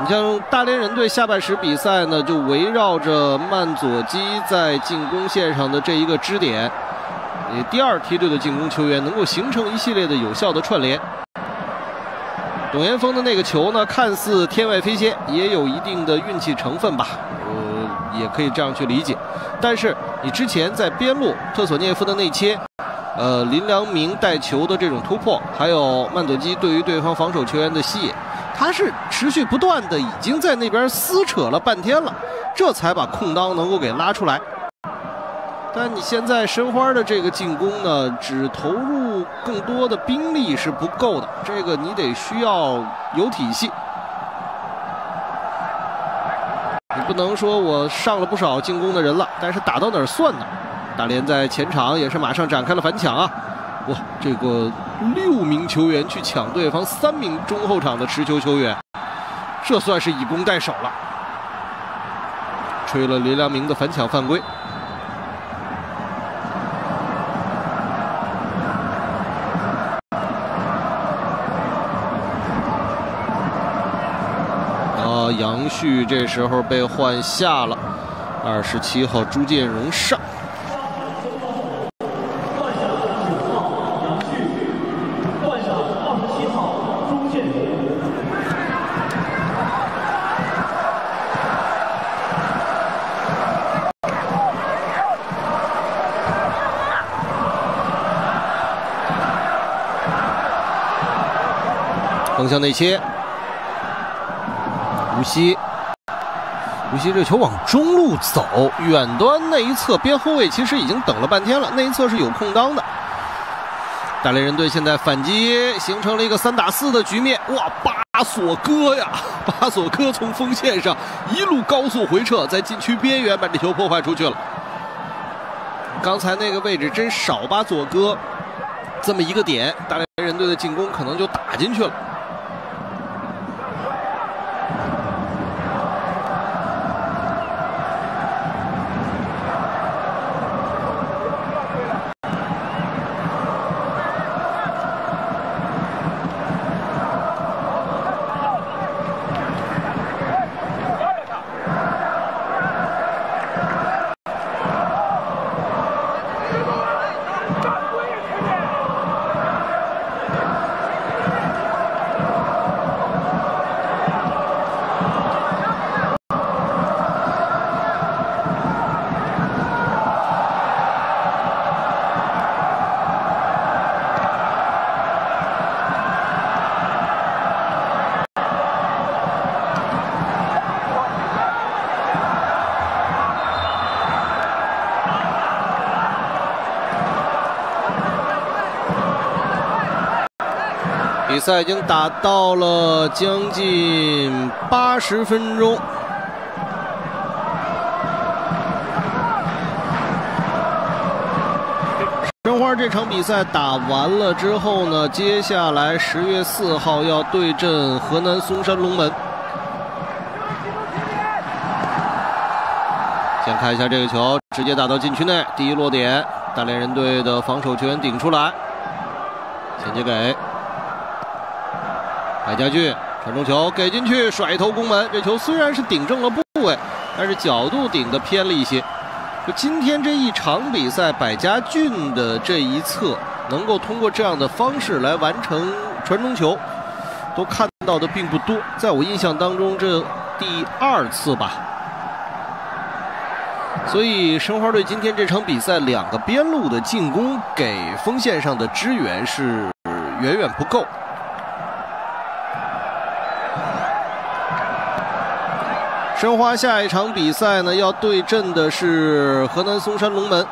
你像大连人队下半时比赛呢，就围绕着曼佐基在进攻线上的这一个支点，也第二梯队的进攻球员能够形成一系列的有效的串联。董岩峰的那个球呢，看似天外飞仙，也有一定的运气成分吧。也可以这样去理解，但是你之前在边路特索涅夫的内切，呃，林良铭带球的这种突破，还有曼佐基对于对方防守球员的吸引，他是持续不断的，已经在那边撕扯了半天了，这才把空当能够给拉出来。但你现在申花的这个进攻呢，只投入更多的兵力是不够的，这个你得需要有体系。不能说我上了不少进攻的人了，但是打到哪儿算呢？大连在前场也是马上展开了反抢啊！哇，这个六名球员去抢对方三名中后场的持球球员，这算是以攻代守了。吹了林良铭的反抢犯规。旭这时候被换下了，二十七号朱建荣上。横向内切。无锡，无锡这球往中路走，远端那一侧边后卫其实已经等了半天了，那一侧是有空当的。大连人队现在反击形成了一个三打四的局面，哇，巴索戈呀，巴索戈从锋线上一路高速回撤，在禁区边缘把这球破坏出去了。刚才那个位置真少巴索戈这么一个点，大连人队的进攻可能就打进去了。赛已经打到了将近八十分钟。申花这场比赛打完了之后呢，接下来十月四号要对阵河南嵩山龙门。先看一下这个球，直接打到禁区内，第一落点，大连人队的防守球员顶出来，前接给百家俊，传中球给进去，甩头攻门。这球虽然是顶正了部位，但是角度顶的偏了一些。就今天这一场比赛，百家俊的这一侧能够通过这样的方式来完成传中球，都看到的并不多。在我印象当中，这第二次吧。所以申花队今天这场比赛，两个边路的进攻给锋线上的支援是远远不够。申花下一场比赛呢，要对阵的是河南嵩山龙门。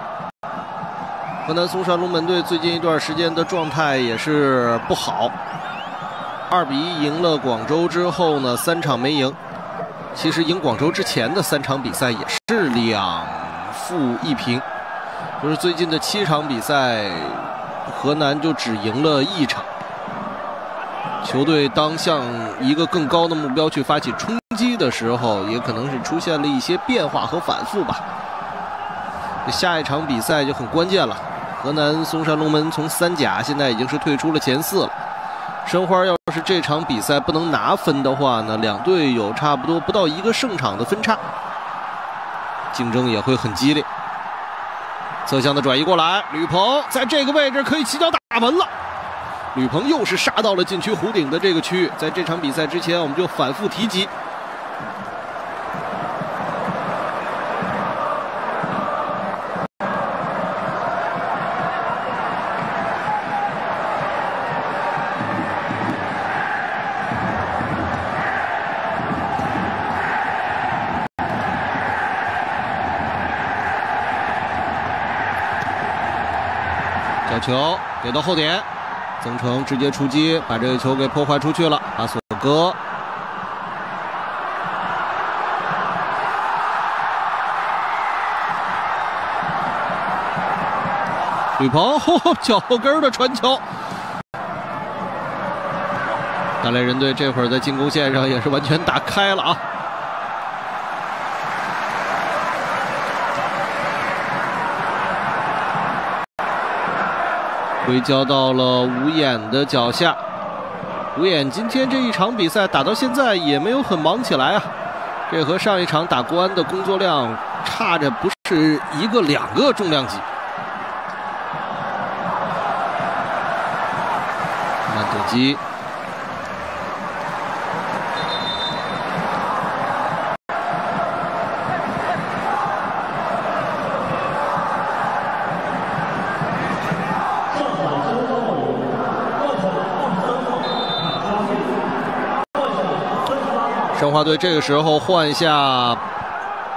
河南嵩山龙门队最近一段时间的状态也是不好，二比一赢了广州之后呢，三场没赢。其实赢广州之前的三场比赛也是两负一平，就是最近的七场比赛，河南就只赢了一场。球队当向一个更高的目标去发起冲击的时候，也可能是出现了一些变化和反复吧。下一场比赛就很关键了。河南嵩山龙门从三甲现在已经是退出了前四了。申花要是这场比赛不能拿分的话呢，两队有差不多不到一个胜场的分差，竞争也会很激烈。侧向的转移过来，吕鹏在这个位置可以起脚打门了。吕鹏又是杀到了禁区弧顶的这个区域，在这场比赛之前我们就反复提及。球给到后点。曾诚直接出击，把这个球给破坏出去了。阿索戈，吕鹏，脚后跟的传球。大连人队这会儿在进攻线上也是完全打开了啊！回交到了吴眼的脚下，吴眼今天这一场比赛打到现在也没有很忙起来啊，这和上一场打国安的工作量差着不是一个两个重量级。曼德基。华队这个时候换下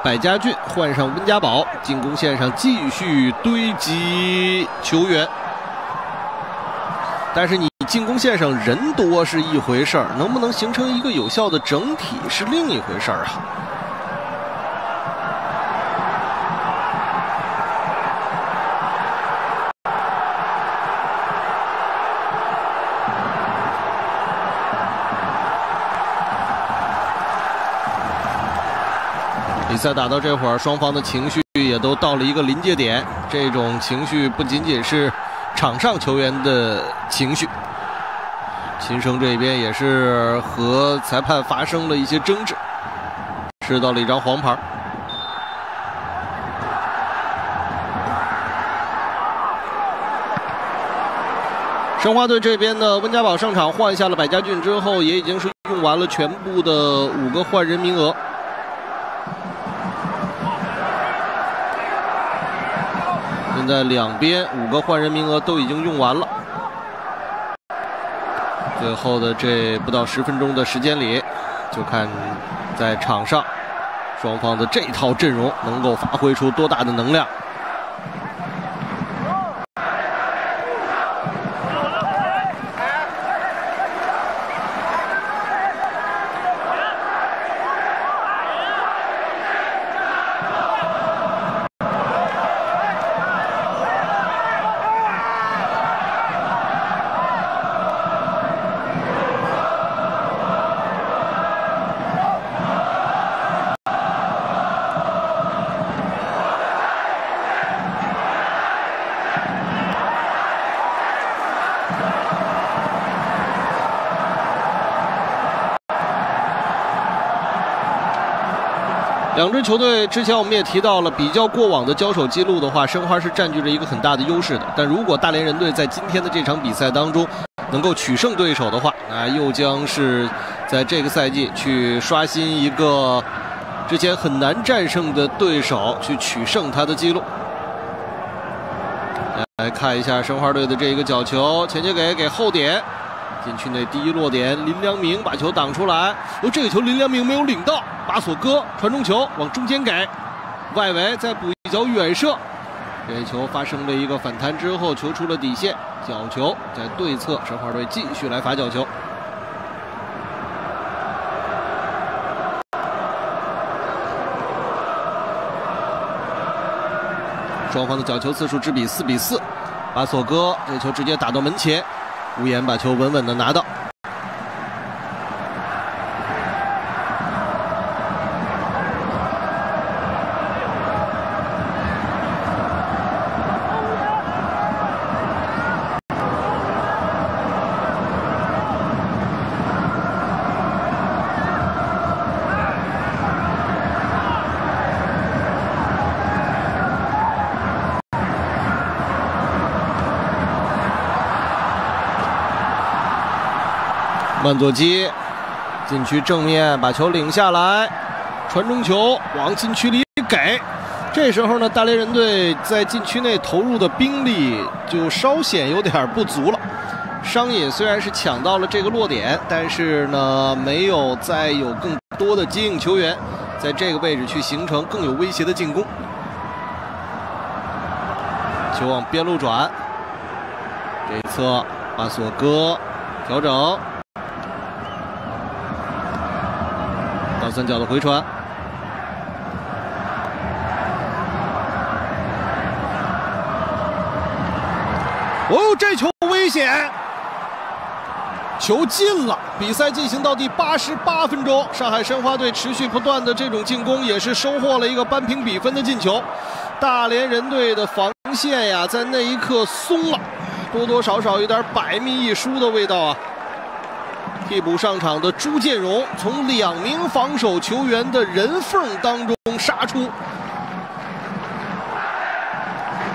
百家俊，换上温家宝，进攻线上继续堆积球员。但是你进攻线上人多是一回事儿，能不能形成一个有效的整体是另一回事儿啊。赛打到这会儿，双方的情绪也都到了一个临界点。这种情绪不仅仅是场上球员的情绪，秦升这边也是和裁判发生了一些争执，吃到了一张黄牌。申花队这边呢，温家宝上场换下了百家俊之后，也已经是用完了全部的五个换人名额。在两边五个换人名额都已经用完了，最后的这不到十分钟的时间里，就看在场上双方的这套阵容能够发挥出多大的能量。两支球队之前我们也提到了，比较过往的交手记录的话，申花是占据着一个很大的优势的。但如果大连人队在今天的这场比赛当中能够取胜对手的话，那又将是在这个赛季去刷新一个之前很难战胜的对手，去取胜他的记录。来看一下申花队的这一个角球，前接给给后点，禁区内第一落点，林良铭把球挡出来。哦，这个球林良铭没有领到，巴索戈传中球往中间给，外围再补一脚远射。这球发生了一个反弹之后，球出了底线，角球在对侧，申花队继续来罚角球。双方的角球次数之比四比四，巴索戈这球直接打到门前，无言把球稳稳的拿到。曼佐基禁区正面把球领下来，传中球往禁区里给。这时候呢，大连人队在禁区内投入的兵力就稍显有点不足了。商野虽然是抢到了这个落点，但是呢，没有再有更多的接应球员在这个位置去形成更有威胁的进攻。球往边路转，这一侧巴索戈调整。三角的回传，哦，这球危险，球进了。比赛进行到第八十八分钟，上海申花队持续不断的这种进攻，也是收获了一个扳平比分的进球。大连人队的防线呀，在那一刻松了，多多少少有点百密一疏的味道啊。替补上场的朱建荣从两名防守球员的人缝当中杀出。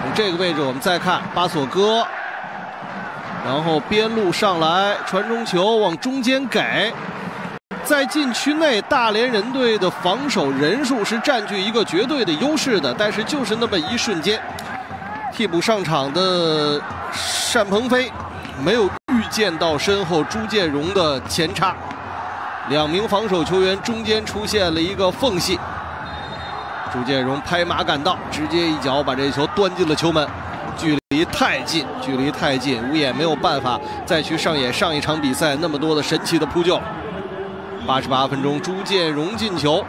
从这个位置，我们再看巴索戈，然后边路上来传中球往中间给。在禁区内，大连人队的防守人数是占据一个绝对的优势的，但是就是那么一瞬间，替补上场的单鹏飞没有预见到身后朱建荣的前插，两名防守球员中间出现了一个缝隙，朱建荣拍马赶到，直接一脚把这球端进了球门，距离太近，距离太近，吴野没有办法再去上演上一场比赛那么多的神奇的扑救。八十八分钟，朱建荣进球。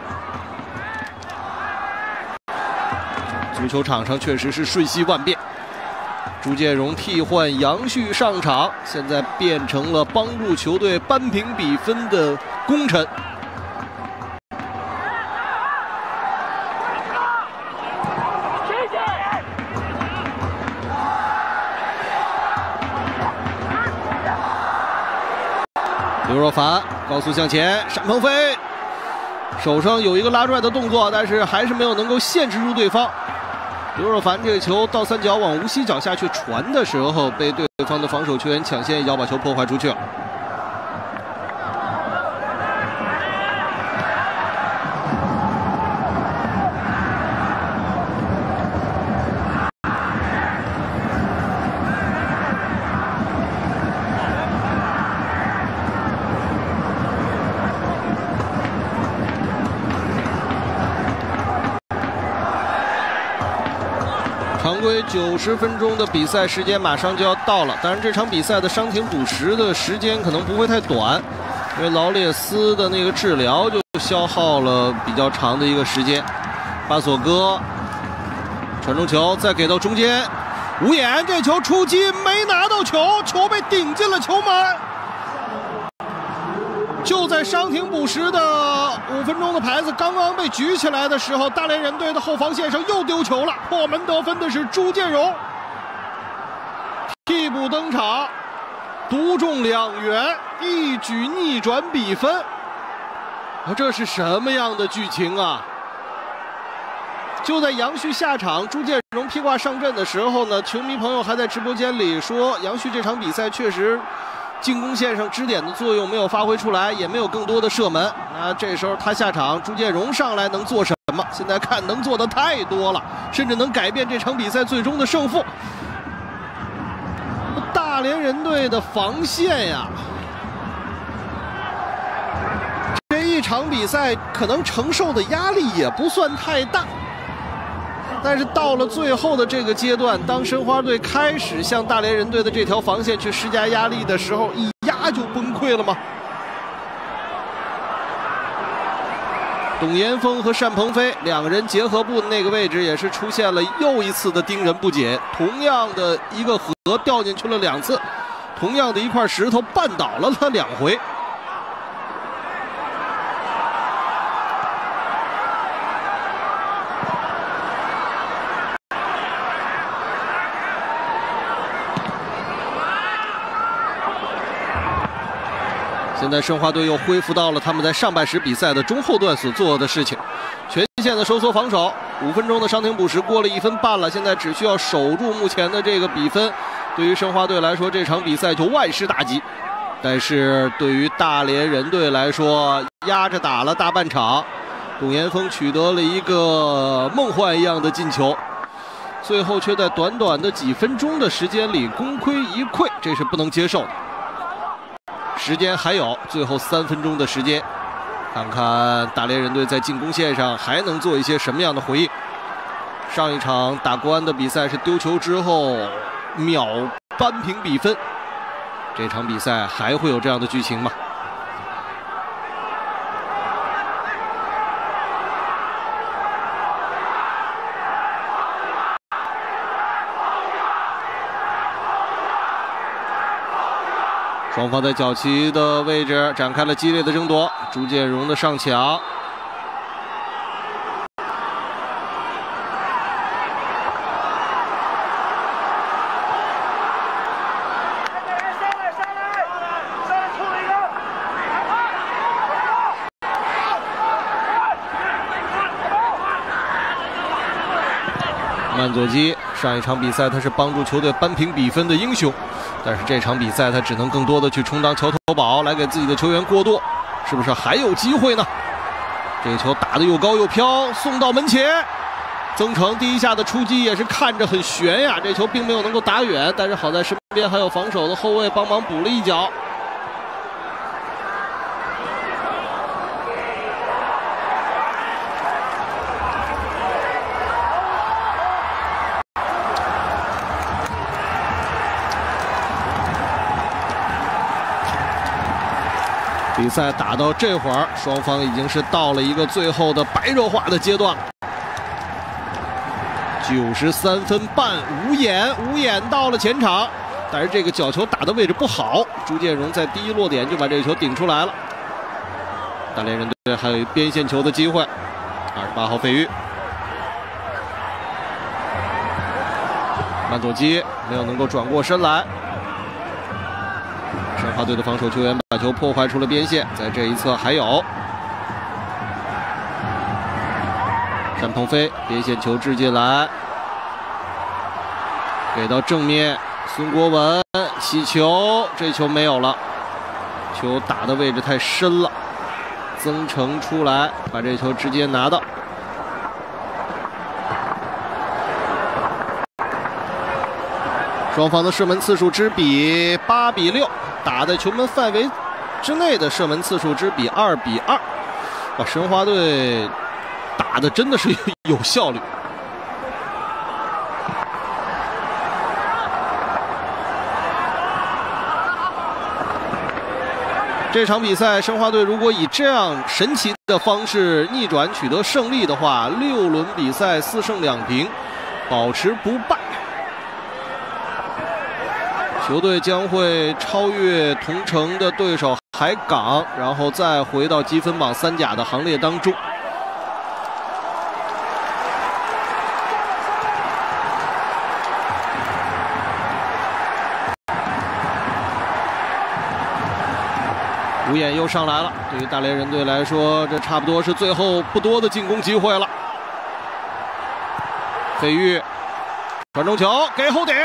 足球场上确实是瞬息万变。朱建荣替换杨旭上场，现在变成了帮助球队扳平比分的功臣。刘若凡高速向前，单鹏飞手上有一个拉拽的动作，但是还是没有能够限制住对方。刘若凡这个球倒三角往无锡脚下去传的时候，被对方的防守球员抢先一脚把球破坏出去了。九十分钟的比赛时间马上就要到了，当然这场比赛的伤停补时的时间可能不会太短，因为劳列斯的那个治疗就消耗了比较长的一个时间。巴索戈传中球再给到中间，吴岩这球出击没拿到球，球被顶进了球门。就在伤停补时的五分钟的牌子刚刚被举起来的时候，大连人队的后防线上又丢球了。破门得分的是朱建荣，替补登场，独中两元，一举逆转比分。啊，这是什么样的剧情啊？就在杨旭下场，朱建荣披挂上阵的时候呢，球迷朋友还在直播间里说，杨旭这场比赛确实进攻线上支点的作用没有发挥出来，也没有更多的射门。那这时候他下场，朱建荣上来能做什么？现在看能做的太多了，甚至能改变这场比赛最终的胜负。大连人队的防线呀，这一场比赛可能承受的压力也不算太大。但是到了最后的这个阶段，当申花队开始向大连人队的这条防线去施加压力的时候，一压就崩溃了吗？董岩峰和单鹏飞两个人结合部的那个位置也是出现了又一次的盯人不解，同样的一个河掉进去了两次，同样的一块石头绊倒了他两回。现在申花队又恢复到了他们在上半时比赛的中后段所做的事情，全线的收缩防守，五分钟的伤停补时过了一分半了，现在只需要守住目前的这个比分，对于申花队来说这场比赛就万事大吉。但是对于大连人队来说，压着打了大半场，董岩峰取得了一个梦幻一样的进球，最后却在短短的几分钟的时间里功亏一篑，这是不能接受的。时间还有最后三分钟的时间，看看大连人队在进攻线上还能做一些什么样的回应。上一场打国安的比赛是丢球之后秒扳平比分，这场比赛还会有这样的剧情吗？双方在角旗的位置展开了激烈的争夺，朱建荣的上抢，曼佐基上一场比赛他是帮助球队扳平比分的英雄。但是这场比赛他只能更多的去充当桥头堡，来给自己的球员过渡，是不是还有机会呢？这个球打得又高又飘，送到门前，曾诚第一下的出击也是看着很悬呀，这球并没有能够打远，但是好在身边还有防守的后卫帮忙补了一脚。比赛打到这会儿，双方已经是到了一个最后的白热化的阶段了。九十三分半，无眼，无眼到了前场，但是这个角球打的位置不好，朱建荣在第一落点就把这个球顶出来了。大连人队还有边线球的机会，二十八号费玉，曼佐基没有能够转过身来。申花队的防守球员球破坏出了边线，在这一侧还有单鹏飞边线球掷进来，给到正面孙国文起球，这球没有了，球打的位置太深了，曾诚出来把这球直接拿到。双方的射门次数之比八比六。打在球门范围之内的射门次数之比二比二，把申花队打的真的是 有效率。这场比赛，申花队如果以这样神奇的方式逆转取得胜利的话，六轮比赛四胜两平，保持不败。球队将会超越同城的对手海港，然后再回到积分榜三甲的行列当中。吴眼又上来了，对于大连人队来说，这差不多是最后不多的进攻机会了。费玉传中球给后点，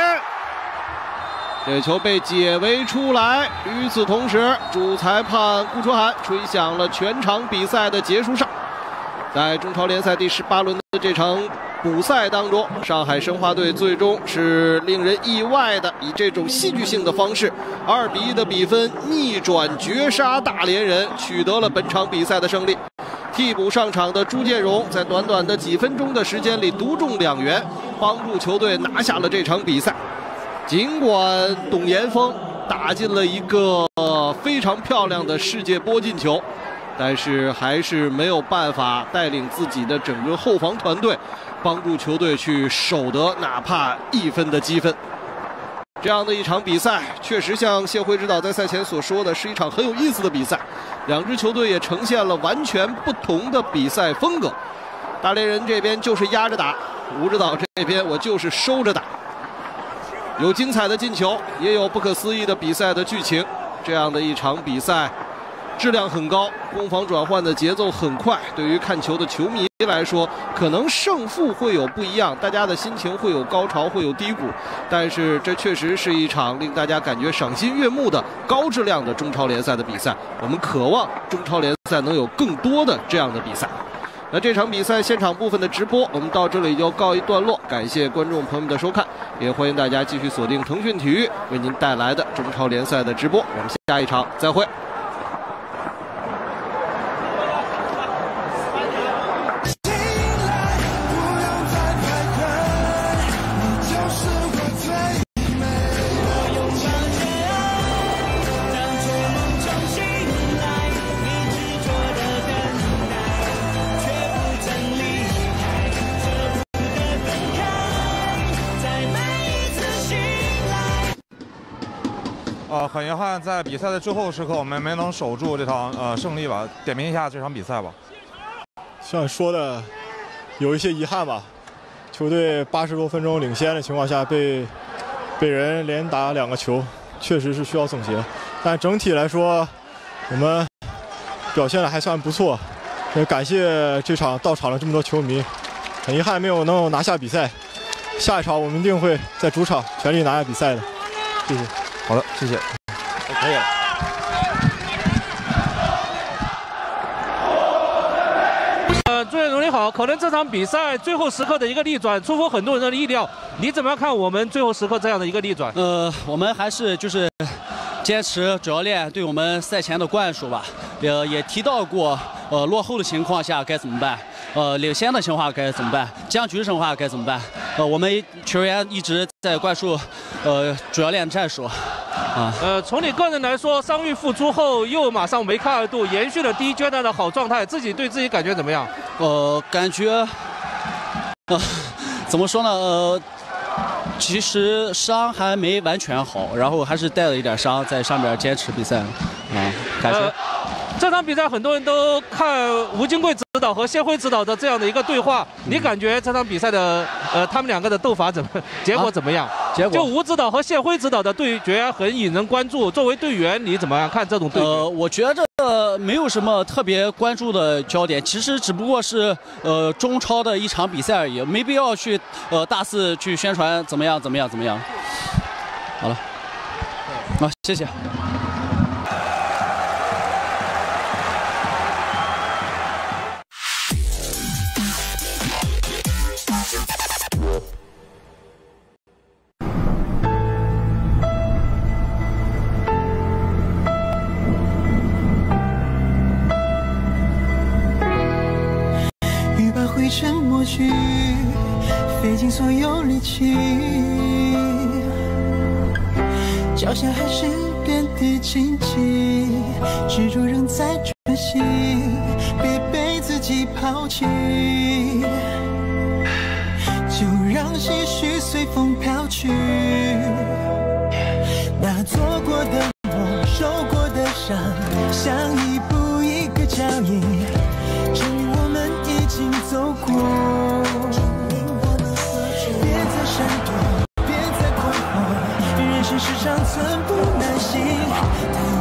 这球被解围出来。与此同时，主裁判顾春寒吹响了全场比赛的结束哨。在中超联赛第十八轮的这场补赛当中，上海申花队最终是令人意外的以这种戏剧性的方式，二比一的比分逆转绝杀大连人，取得了本场比赛的胜利。替补上场的朱建荣在短短的几分钟的时间里独中两元，帮助球队拿下了这场比赛。尽管董岩峰打进了一个非常漂亮的世界波进球。但是还是没有办法带领自己的整个后防团队，帮助球队去守得哪怕一分的积分。这样的一场比赛，确实像谢辉指导在赛前所说的，是一场很有意思的比赛。两支球队也呈现了完全不同的比赛风格。大连人这边就是压着打，吴指导这边我就是收着打。有精彩的进球，也有不可思议的比赛的剧情。这样的一场比赛。质量很高，攻防转换的节奏很快。对于看球的球迷来说，可能胜负会有不一样，大家的心情会有高潮，会有低谷。但是这确实是一场令大家感觉赏心悦目的高质量的中超联赛的比赛。我们渴望中超联赛能有更多的这样的比赛。那这场比赛现场部分的直播，我们到这里就告一段落。感谢观众朋友们的收看，也欢迎大家继续锁定腾讯体育为您带来的中超联赛的直播。我们下一场再会。很遗憾，在比赛的最后时刻，我们没能守住这场呃胜利吧。点评一下这场比赛吧。像说的，有一些遗憾吧。球队八十多分钟领先的情况下，被被人连打两个球，确实是需要总结。但整体来说，我们表现的还算不错。也感谢这场到场了这么多球迷。很遗憾没有能拿下比赛。下一场我们一定会在主场全力拿下比赛的。谢谢。好的，谢谢。可以了。呃，朱彦荣你好，可能这场比赛最后时刻的一个逆转出乎很多人的意料，你怎么样看我们最后时刻这样的一个逆转？呃，我们还是就是坚持主教练对我们赛前的灌输吧，呃，也提到过，呃，落后的情况下该怎么办。呃，领先的情况该怎么办？僵局的情况该怎么办？呃，我们球员一直在灌输，呃，主教练战术。啊，呃，从你个人来说，伤愈复出后又马上梅开二度，延续了第一阶段的好状态，自己对自己感觉怎么样？呃，感觉，呃，怎么说呢？呃，其实伤还没完全好，然后还是带了一点伤在上面坚持比赛。啊，感谢。呃这场比赛很多人都看吴金贵指导和谢辉指导的这样的一个对话，你感觉这场比赛的呃他们两个的斗法怎么结果怎么样？结果就吴指导和谢辉指导的对决很引人关注。作为队员，你怎么样看这种对决？呃，我觉得没有什么特别关注的焦点，其实只不过是呃中超的一场比赛而已，没必要去呃大肆去宣传怎么样怎么样怎么样。好了，好，谢谢。去，费尽所有力气，脚下还是遍地荆棘，执着仍在喘息，别被自己抛弃，就让唏嘘随风飘去。那做过的梦，受过的伤，像一步一个脚印。证明我们已经走过。心。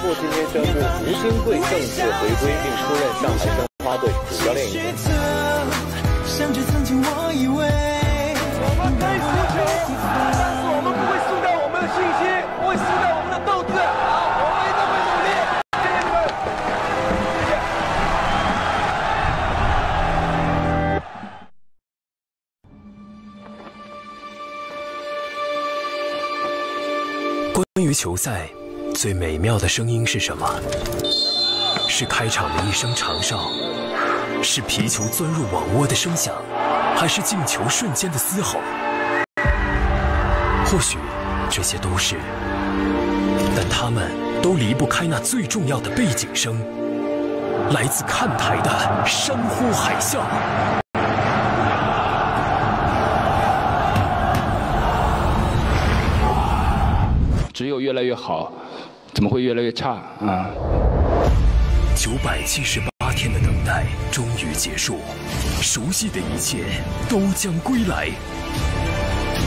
申花俱乐部今天宣布，吴金贵正式回归并出任上海申花队主教练一职。像着曾经我以为。我们可以输球，但是我们不会输掉我们的信心，不会输掉我们的斗志。好，我们一定会努力。谢谢你们，关于球赛，最美妙的声音是什么？是开场的一声长哨，是皮球钻入网窝的声响，还是进球瞬间的嘶吼？或许这些都是，但他们都离不开那最重要的背景声，来自看台的山呼海啸。只有越来越好，怎么会越来越差啊？九百七十八天的等待终于结束，熟悉的一切都将归来。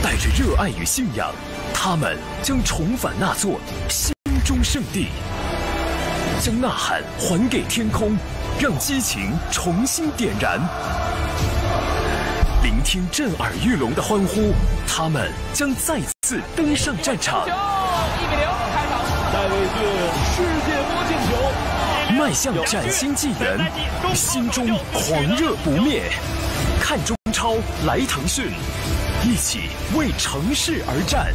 带着热爱与信仰，他们将重返那座心中圣地，将呐喊还给天空，让激情重新点燃。聆听震耳欲聋的欢呼，他们将再次登上战场。一比零开场，戴维斯世界波进球，迈向崭新纪元，心中狂热不灭。看中超，来腾讯，一起为城市而战。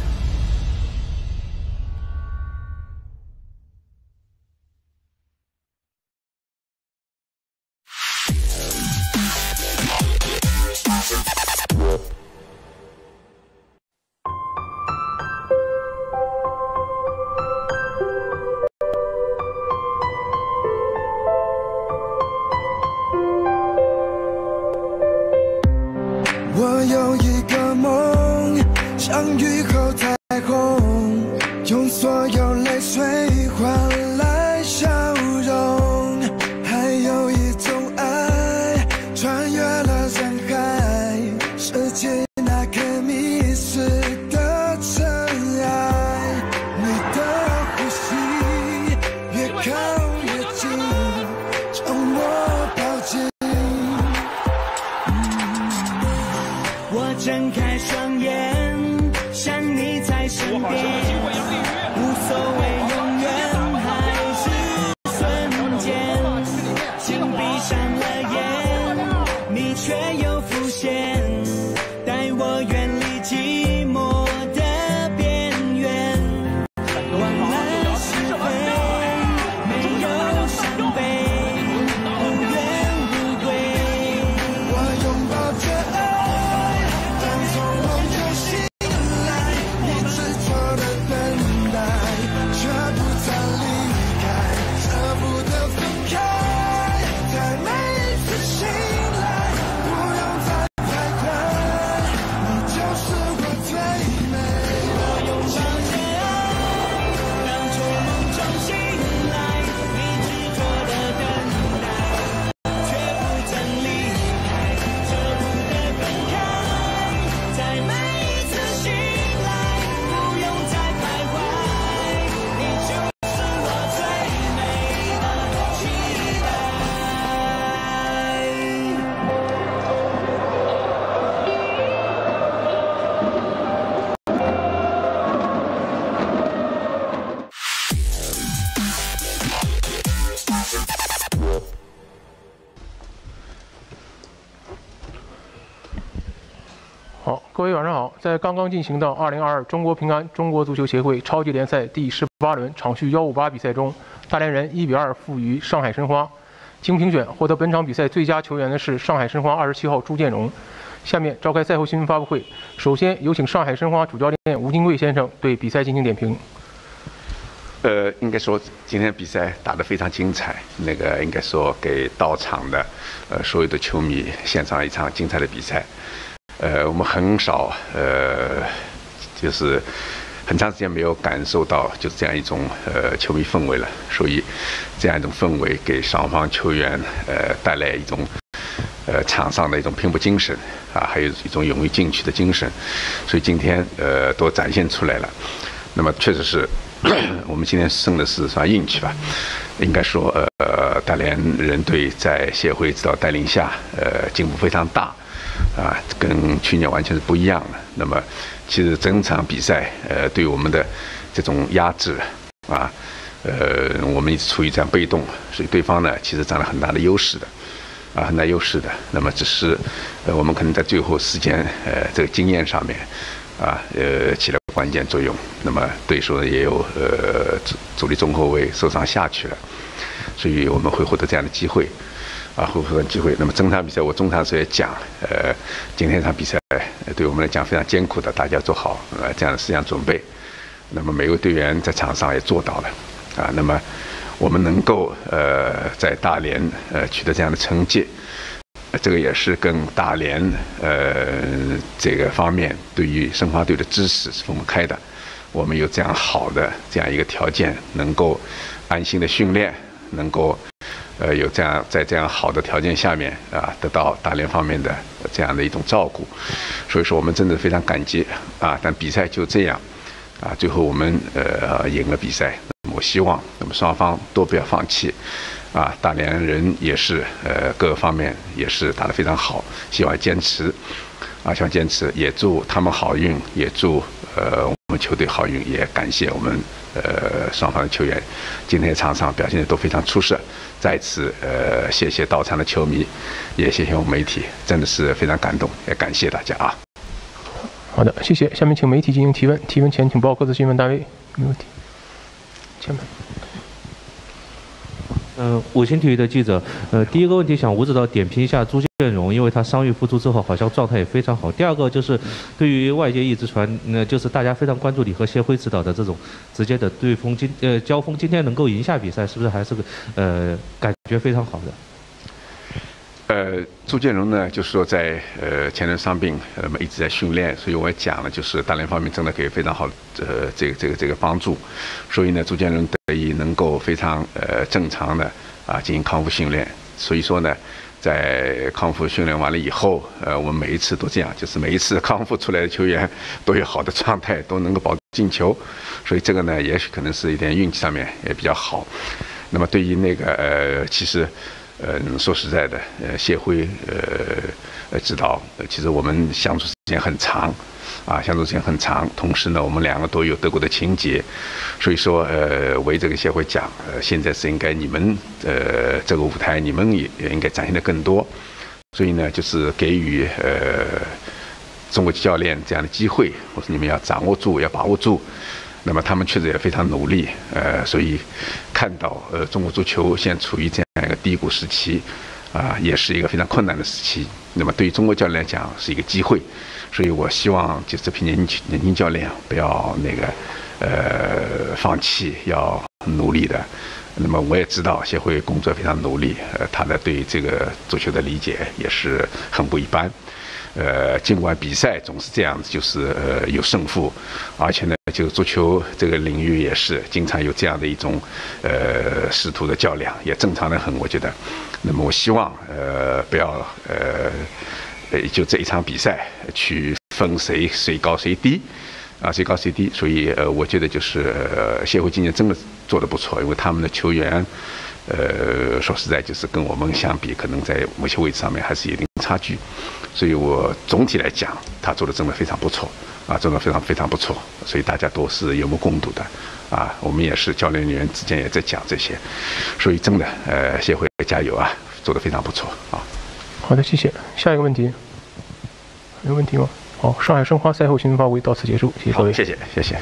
在刚刚进行的2022中国平安中国足球协会超级联赛第十八轮场序幺五八比赛中，大连人1比2负于上海申花。经评选，获得本场比赛最佳球员的是上海申花27号朱建荣。下面召开赛后新闻发布会，首先有请上海申花主教练吴金贵先生对比赛进行点评。呃，应该说今天比赛打得非常精彩，那个应该说给到场的呃所有的球迷献上一场精彩的比赛。呃，我们很少呃，就是很长时间没有感受到就是这样一种呃球迷氛围了，所以这样一种氛围给双方球员呃带来一种呃场上的一种拼搏精神啊，还有一种勇于进取的精神，所以今天呃都展现出来了。那么确实是。我们今天胜的是算运气吧，应该说，呃，大连人队在协会指导带领下，呃，进步非常大，啊，跟去年完全是不一样的。那么，其实整场比赛，呃，对我们的这种压制，啊，呃，我们一直处于这样被动，所以对方呢，其实占了很大的优势的，啊，很大优势的。那么，只是，呃，我们可能在最后时间，呃，这个经验上面。啊，呃，起了关键作用。那么对手也有呃主主力中后卫受伤下去了，所以我们会获得这样的机会，啊，会获得机会。那么整场比赛我中场时候也讲，呃，今天这场比赛对我们来讲非常艰苦的，大家做好呃这样的思想准备。那么每位队员在场上也做到了，啊，那么我们能够呃在大连呃取得这样的成绩。这个也是跟大连呃这个方面对于申花队的支持是分不开的。我们有这样好的这样一个条件，能够安心的训练，能够呃有这样在这样好的条件下面啊得到大连方面的这样的一种照顾，所以说我们真的非常感激啊。但比赛就这样啊，最后我们呃赢了比赛。我希望我们双方都不要放弃。啊，大连人也是，呃，各个方面也是打得非常好，希望坚持，啊，希望坚持，也祝他们好运，也祝呃球队好运，也感谢我们呃双方的球员，今天场上表现的都非常出色，再次呃谢谢到场的球迷，也谢谢我们媒体，真的是非常感动，也感谢大家啊。好的，谢谢，下面请媒体进行提问，提问前请报各自新闻单位，没问题，前面。嗯，五星体育的记者，呃，第一个问题想吴指导点评一下朱建荣，因为他伤愈复出之后，好像状态也非常好。第二个就是对于外界一直传，那就是大家非常关注你和谢辉指导的这种直接的对锋，今呃交锋，今天能够赢下比赛，是不是还是个呃感觉非常好的？呃，朱建荣呢，就是说在呃前轮伤病，那么一直在训练，所以我也讲了，就是大连方面真的给非常好呃这个这个这个帮助，所以呢，朱建荣得以能够非常呃正常的啊进行康复训练，所以说呢，在康复训练完了以后，呃，我们每一次都这样，就是每一次康复出来的球员 都有好的状态，都能够保进球，所以这个呢，也许可能是一点运气上面也比较好。那么对于那个呃，其实。呃，说实在的，呃，谢辉，呃，呃，指导，其实我们相处时间很长，啊，相处时间很长。同时呢，我们两个都有德国的情节，所以说，呃，为这个协会讲，呃，现在是应该你们，呃，这个舞台你们也也应该展现的更多。所以呢，就是给予呃中国教练这样的机会，我说你们要掌握住，要把握住。那么他们确实也非常努力，呃，所以看到呃中国足球现在处于这样低谷时期，啊，也是一个非常困难的时期。那么对于中国教练来讲是一个机会，所以我希望就这批年轻年轻教练不要那个呃放弃，要努力的。那么我也知道协会工作非常努力，呃，他的对这个足球的理解也是很不一般。呃，尽管比赛总是这样子，就是呃有胜负，而且呢，就足球这个领域也是经常有这样的一种呃师徒的较量，也正常的很，我觉得。那么我希望呃不要呃呃就这一场比赛去分谁谁高谁低，啊谁高谁低。所以呃我觉得就是呃协会今年真的做得不错，因为他们的球员呃说实在就是跟我们相比，可能在某些位置上面还是有一定差距。所以我总体来讲，他做的真的非常不错，啊，做的非常非常不错，所以大家都是有目共睹的，啊，我们也是教练员之间也在讲这些，所以真的，呃，协会加油啊，做的非常不错啊。好的，谢谢。下一个问题，有问题吗？好，上海申花赛后新闻发布会到此结束，谢谢各位。谢谢，谢谢。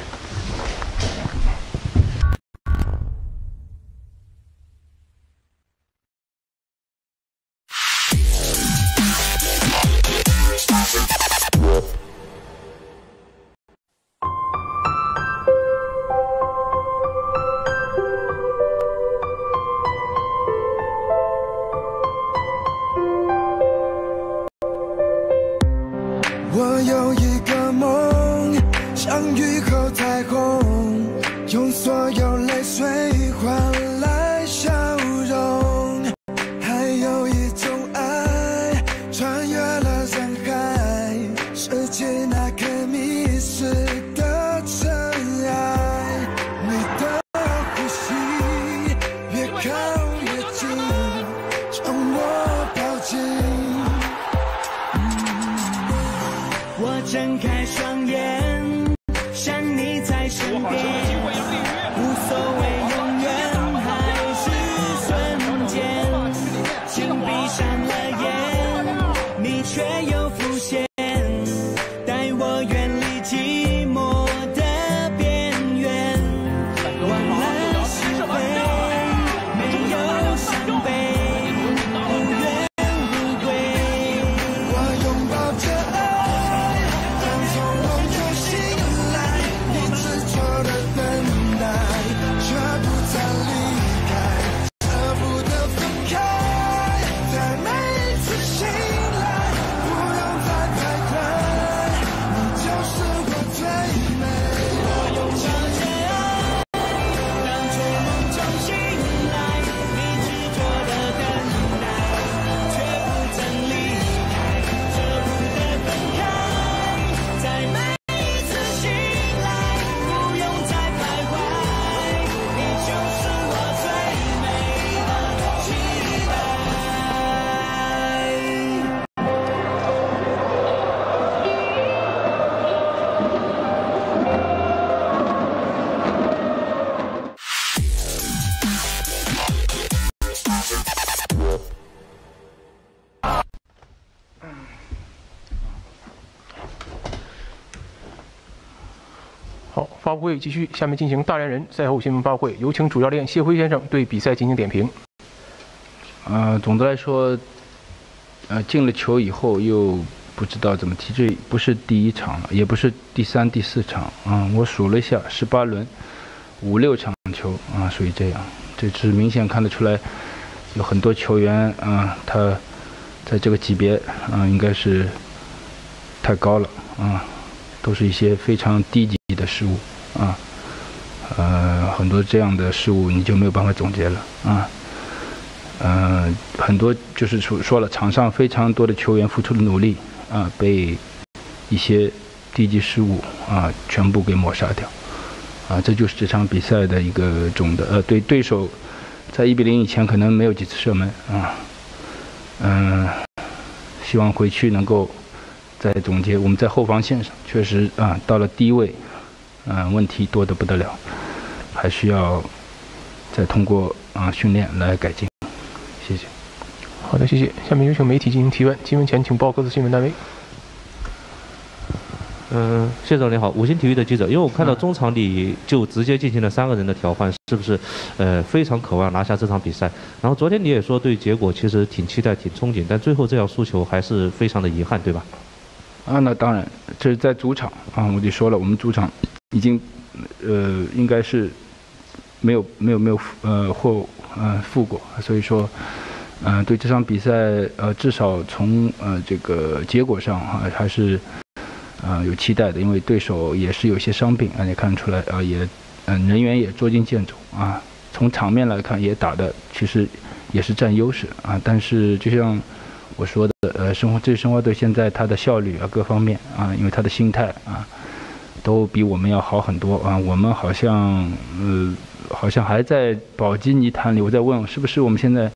会继续，下面进行大连人赛后新闻发布会，有请主教练谢辉先生对比赛进行点评。呃，总的来说，呃，进了球以后又不知道怎么踢，这不是第一场了，也不是第三、第四场啊、我数了一下，十八轮五六场球啊，属于这样。这是明显看得出来，有很多球员啊、他在这个级别啊、应该是太高了啊、都是一些非常低级的失误啊。呃，很多这样的失误你就没有办法总结了啊。呃，很多就是说说了，场上非常多的球员付出的努力啊，被一些低级失误啊全部给抹杀掉啊，这就是这场比赛的一个总的呃，对对手在一比零以前可能没有几次射门啊，嗯、希望回去能够再总结，我们在后防线上确实啊到了低位，啊问题多得不得了，还需要再通过啊训练来改进。谢谢。好的，谢谢。下面有请媒体进行提问，提问前请报各自新闻单位。嗯，谢总你好，五星体育的记者，因为我看到中场里就直接进行了三个人的调换，是不是呃非常渴望拿下这场比赛？然后昨天你也说对结果其实挺期待、挺憧憬，但最后这样输球还是非常的遗憾，对吧？啊，那当然，这是在主场啊，我就说了，我们主场已经呃应该是没有没有没有呃获呃负过，所以说嗯、呃对这场比赛呃至少从呃这个结果上啊还是呃有期待的，因为对手也是有些伤病啊，你看出来啊也嗯、人员也捉襟见肘啊，从场面来看也打的其实也是占优势啊，但是就像。我说的，呃，申花这申花队现在他的效率啊，各方面啊，因为他的心态啊，都比我们要好很多啊。我们好像，呃，好像还在保级泥潭里。我在问，是不是我们现在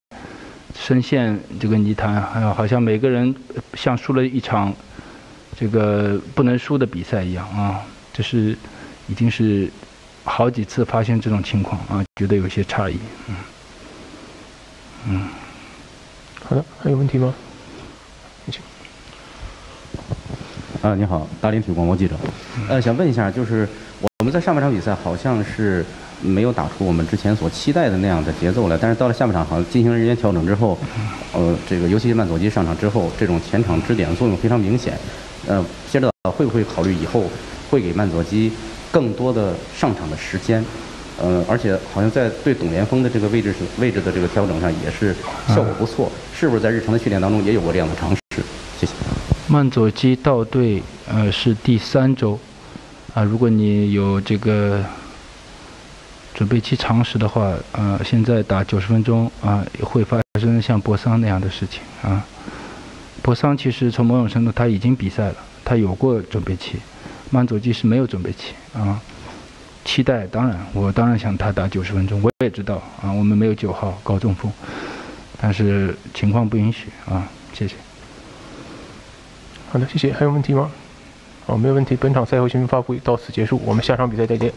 深陷这个泥潭？还有，好像每个人像输了一场这个不能输的比赛一样啊。这是已经是好几次发现这种情况啊，觉得有些诧异。嗯，嗯。好的，还有问题吗？请。啊，你好，大连体育广播记者。呃，想问一下，就是我们在上半场比赛好像是没有打出我们之前所期待的那样的节奏来，但是到了下半场好像进行人员调整之后，呃，这个尤其是曼佐基上场之后，这种前场支点的作用非常明显。呃，谢指导会不会考虑以后会给曼佐基更多的上场的时间？呃，而且好像在对董连峰的这个位置位置的这个调整上也是效果不错，是不是在日常的训练当中也有过这样的尝试？谢谢。曼佐基到队呃是第三周，啊，如果你有这个准备期常识的话，呃，现在打九十分钟啊，会发生像博桑那样的事情啊。博桑其实从某种程度他已经比赛了，他有过准备期，曼佐基是没有准备期啊。期待当然，我当然想他打九十分钟，我也知道啊，我们没有九号高中锋，但是情况不允许啊，谢谢。好的，谢谢。还有问题吗？好，没有问题。本场赛后新闻发布会到此结束，我们下场比赛再见。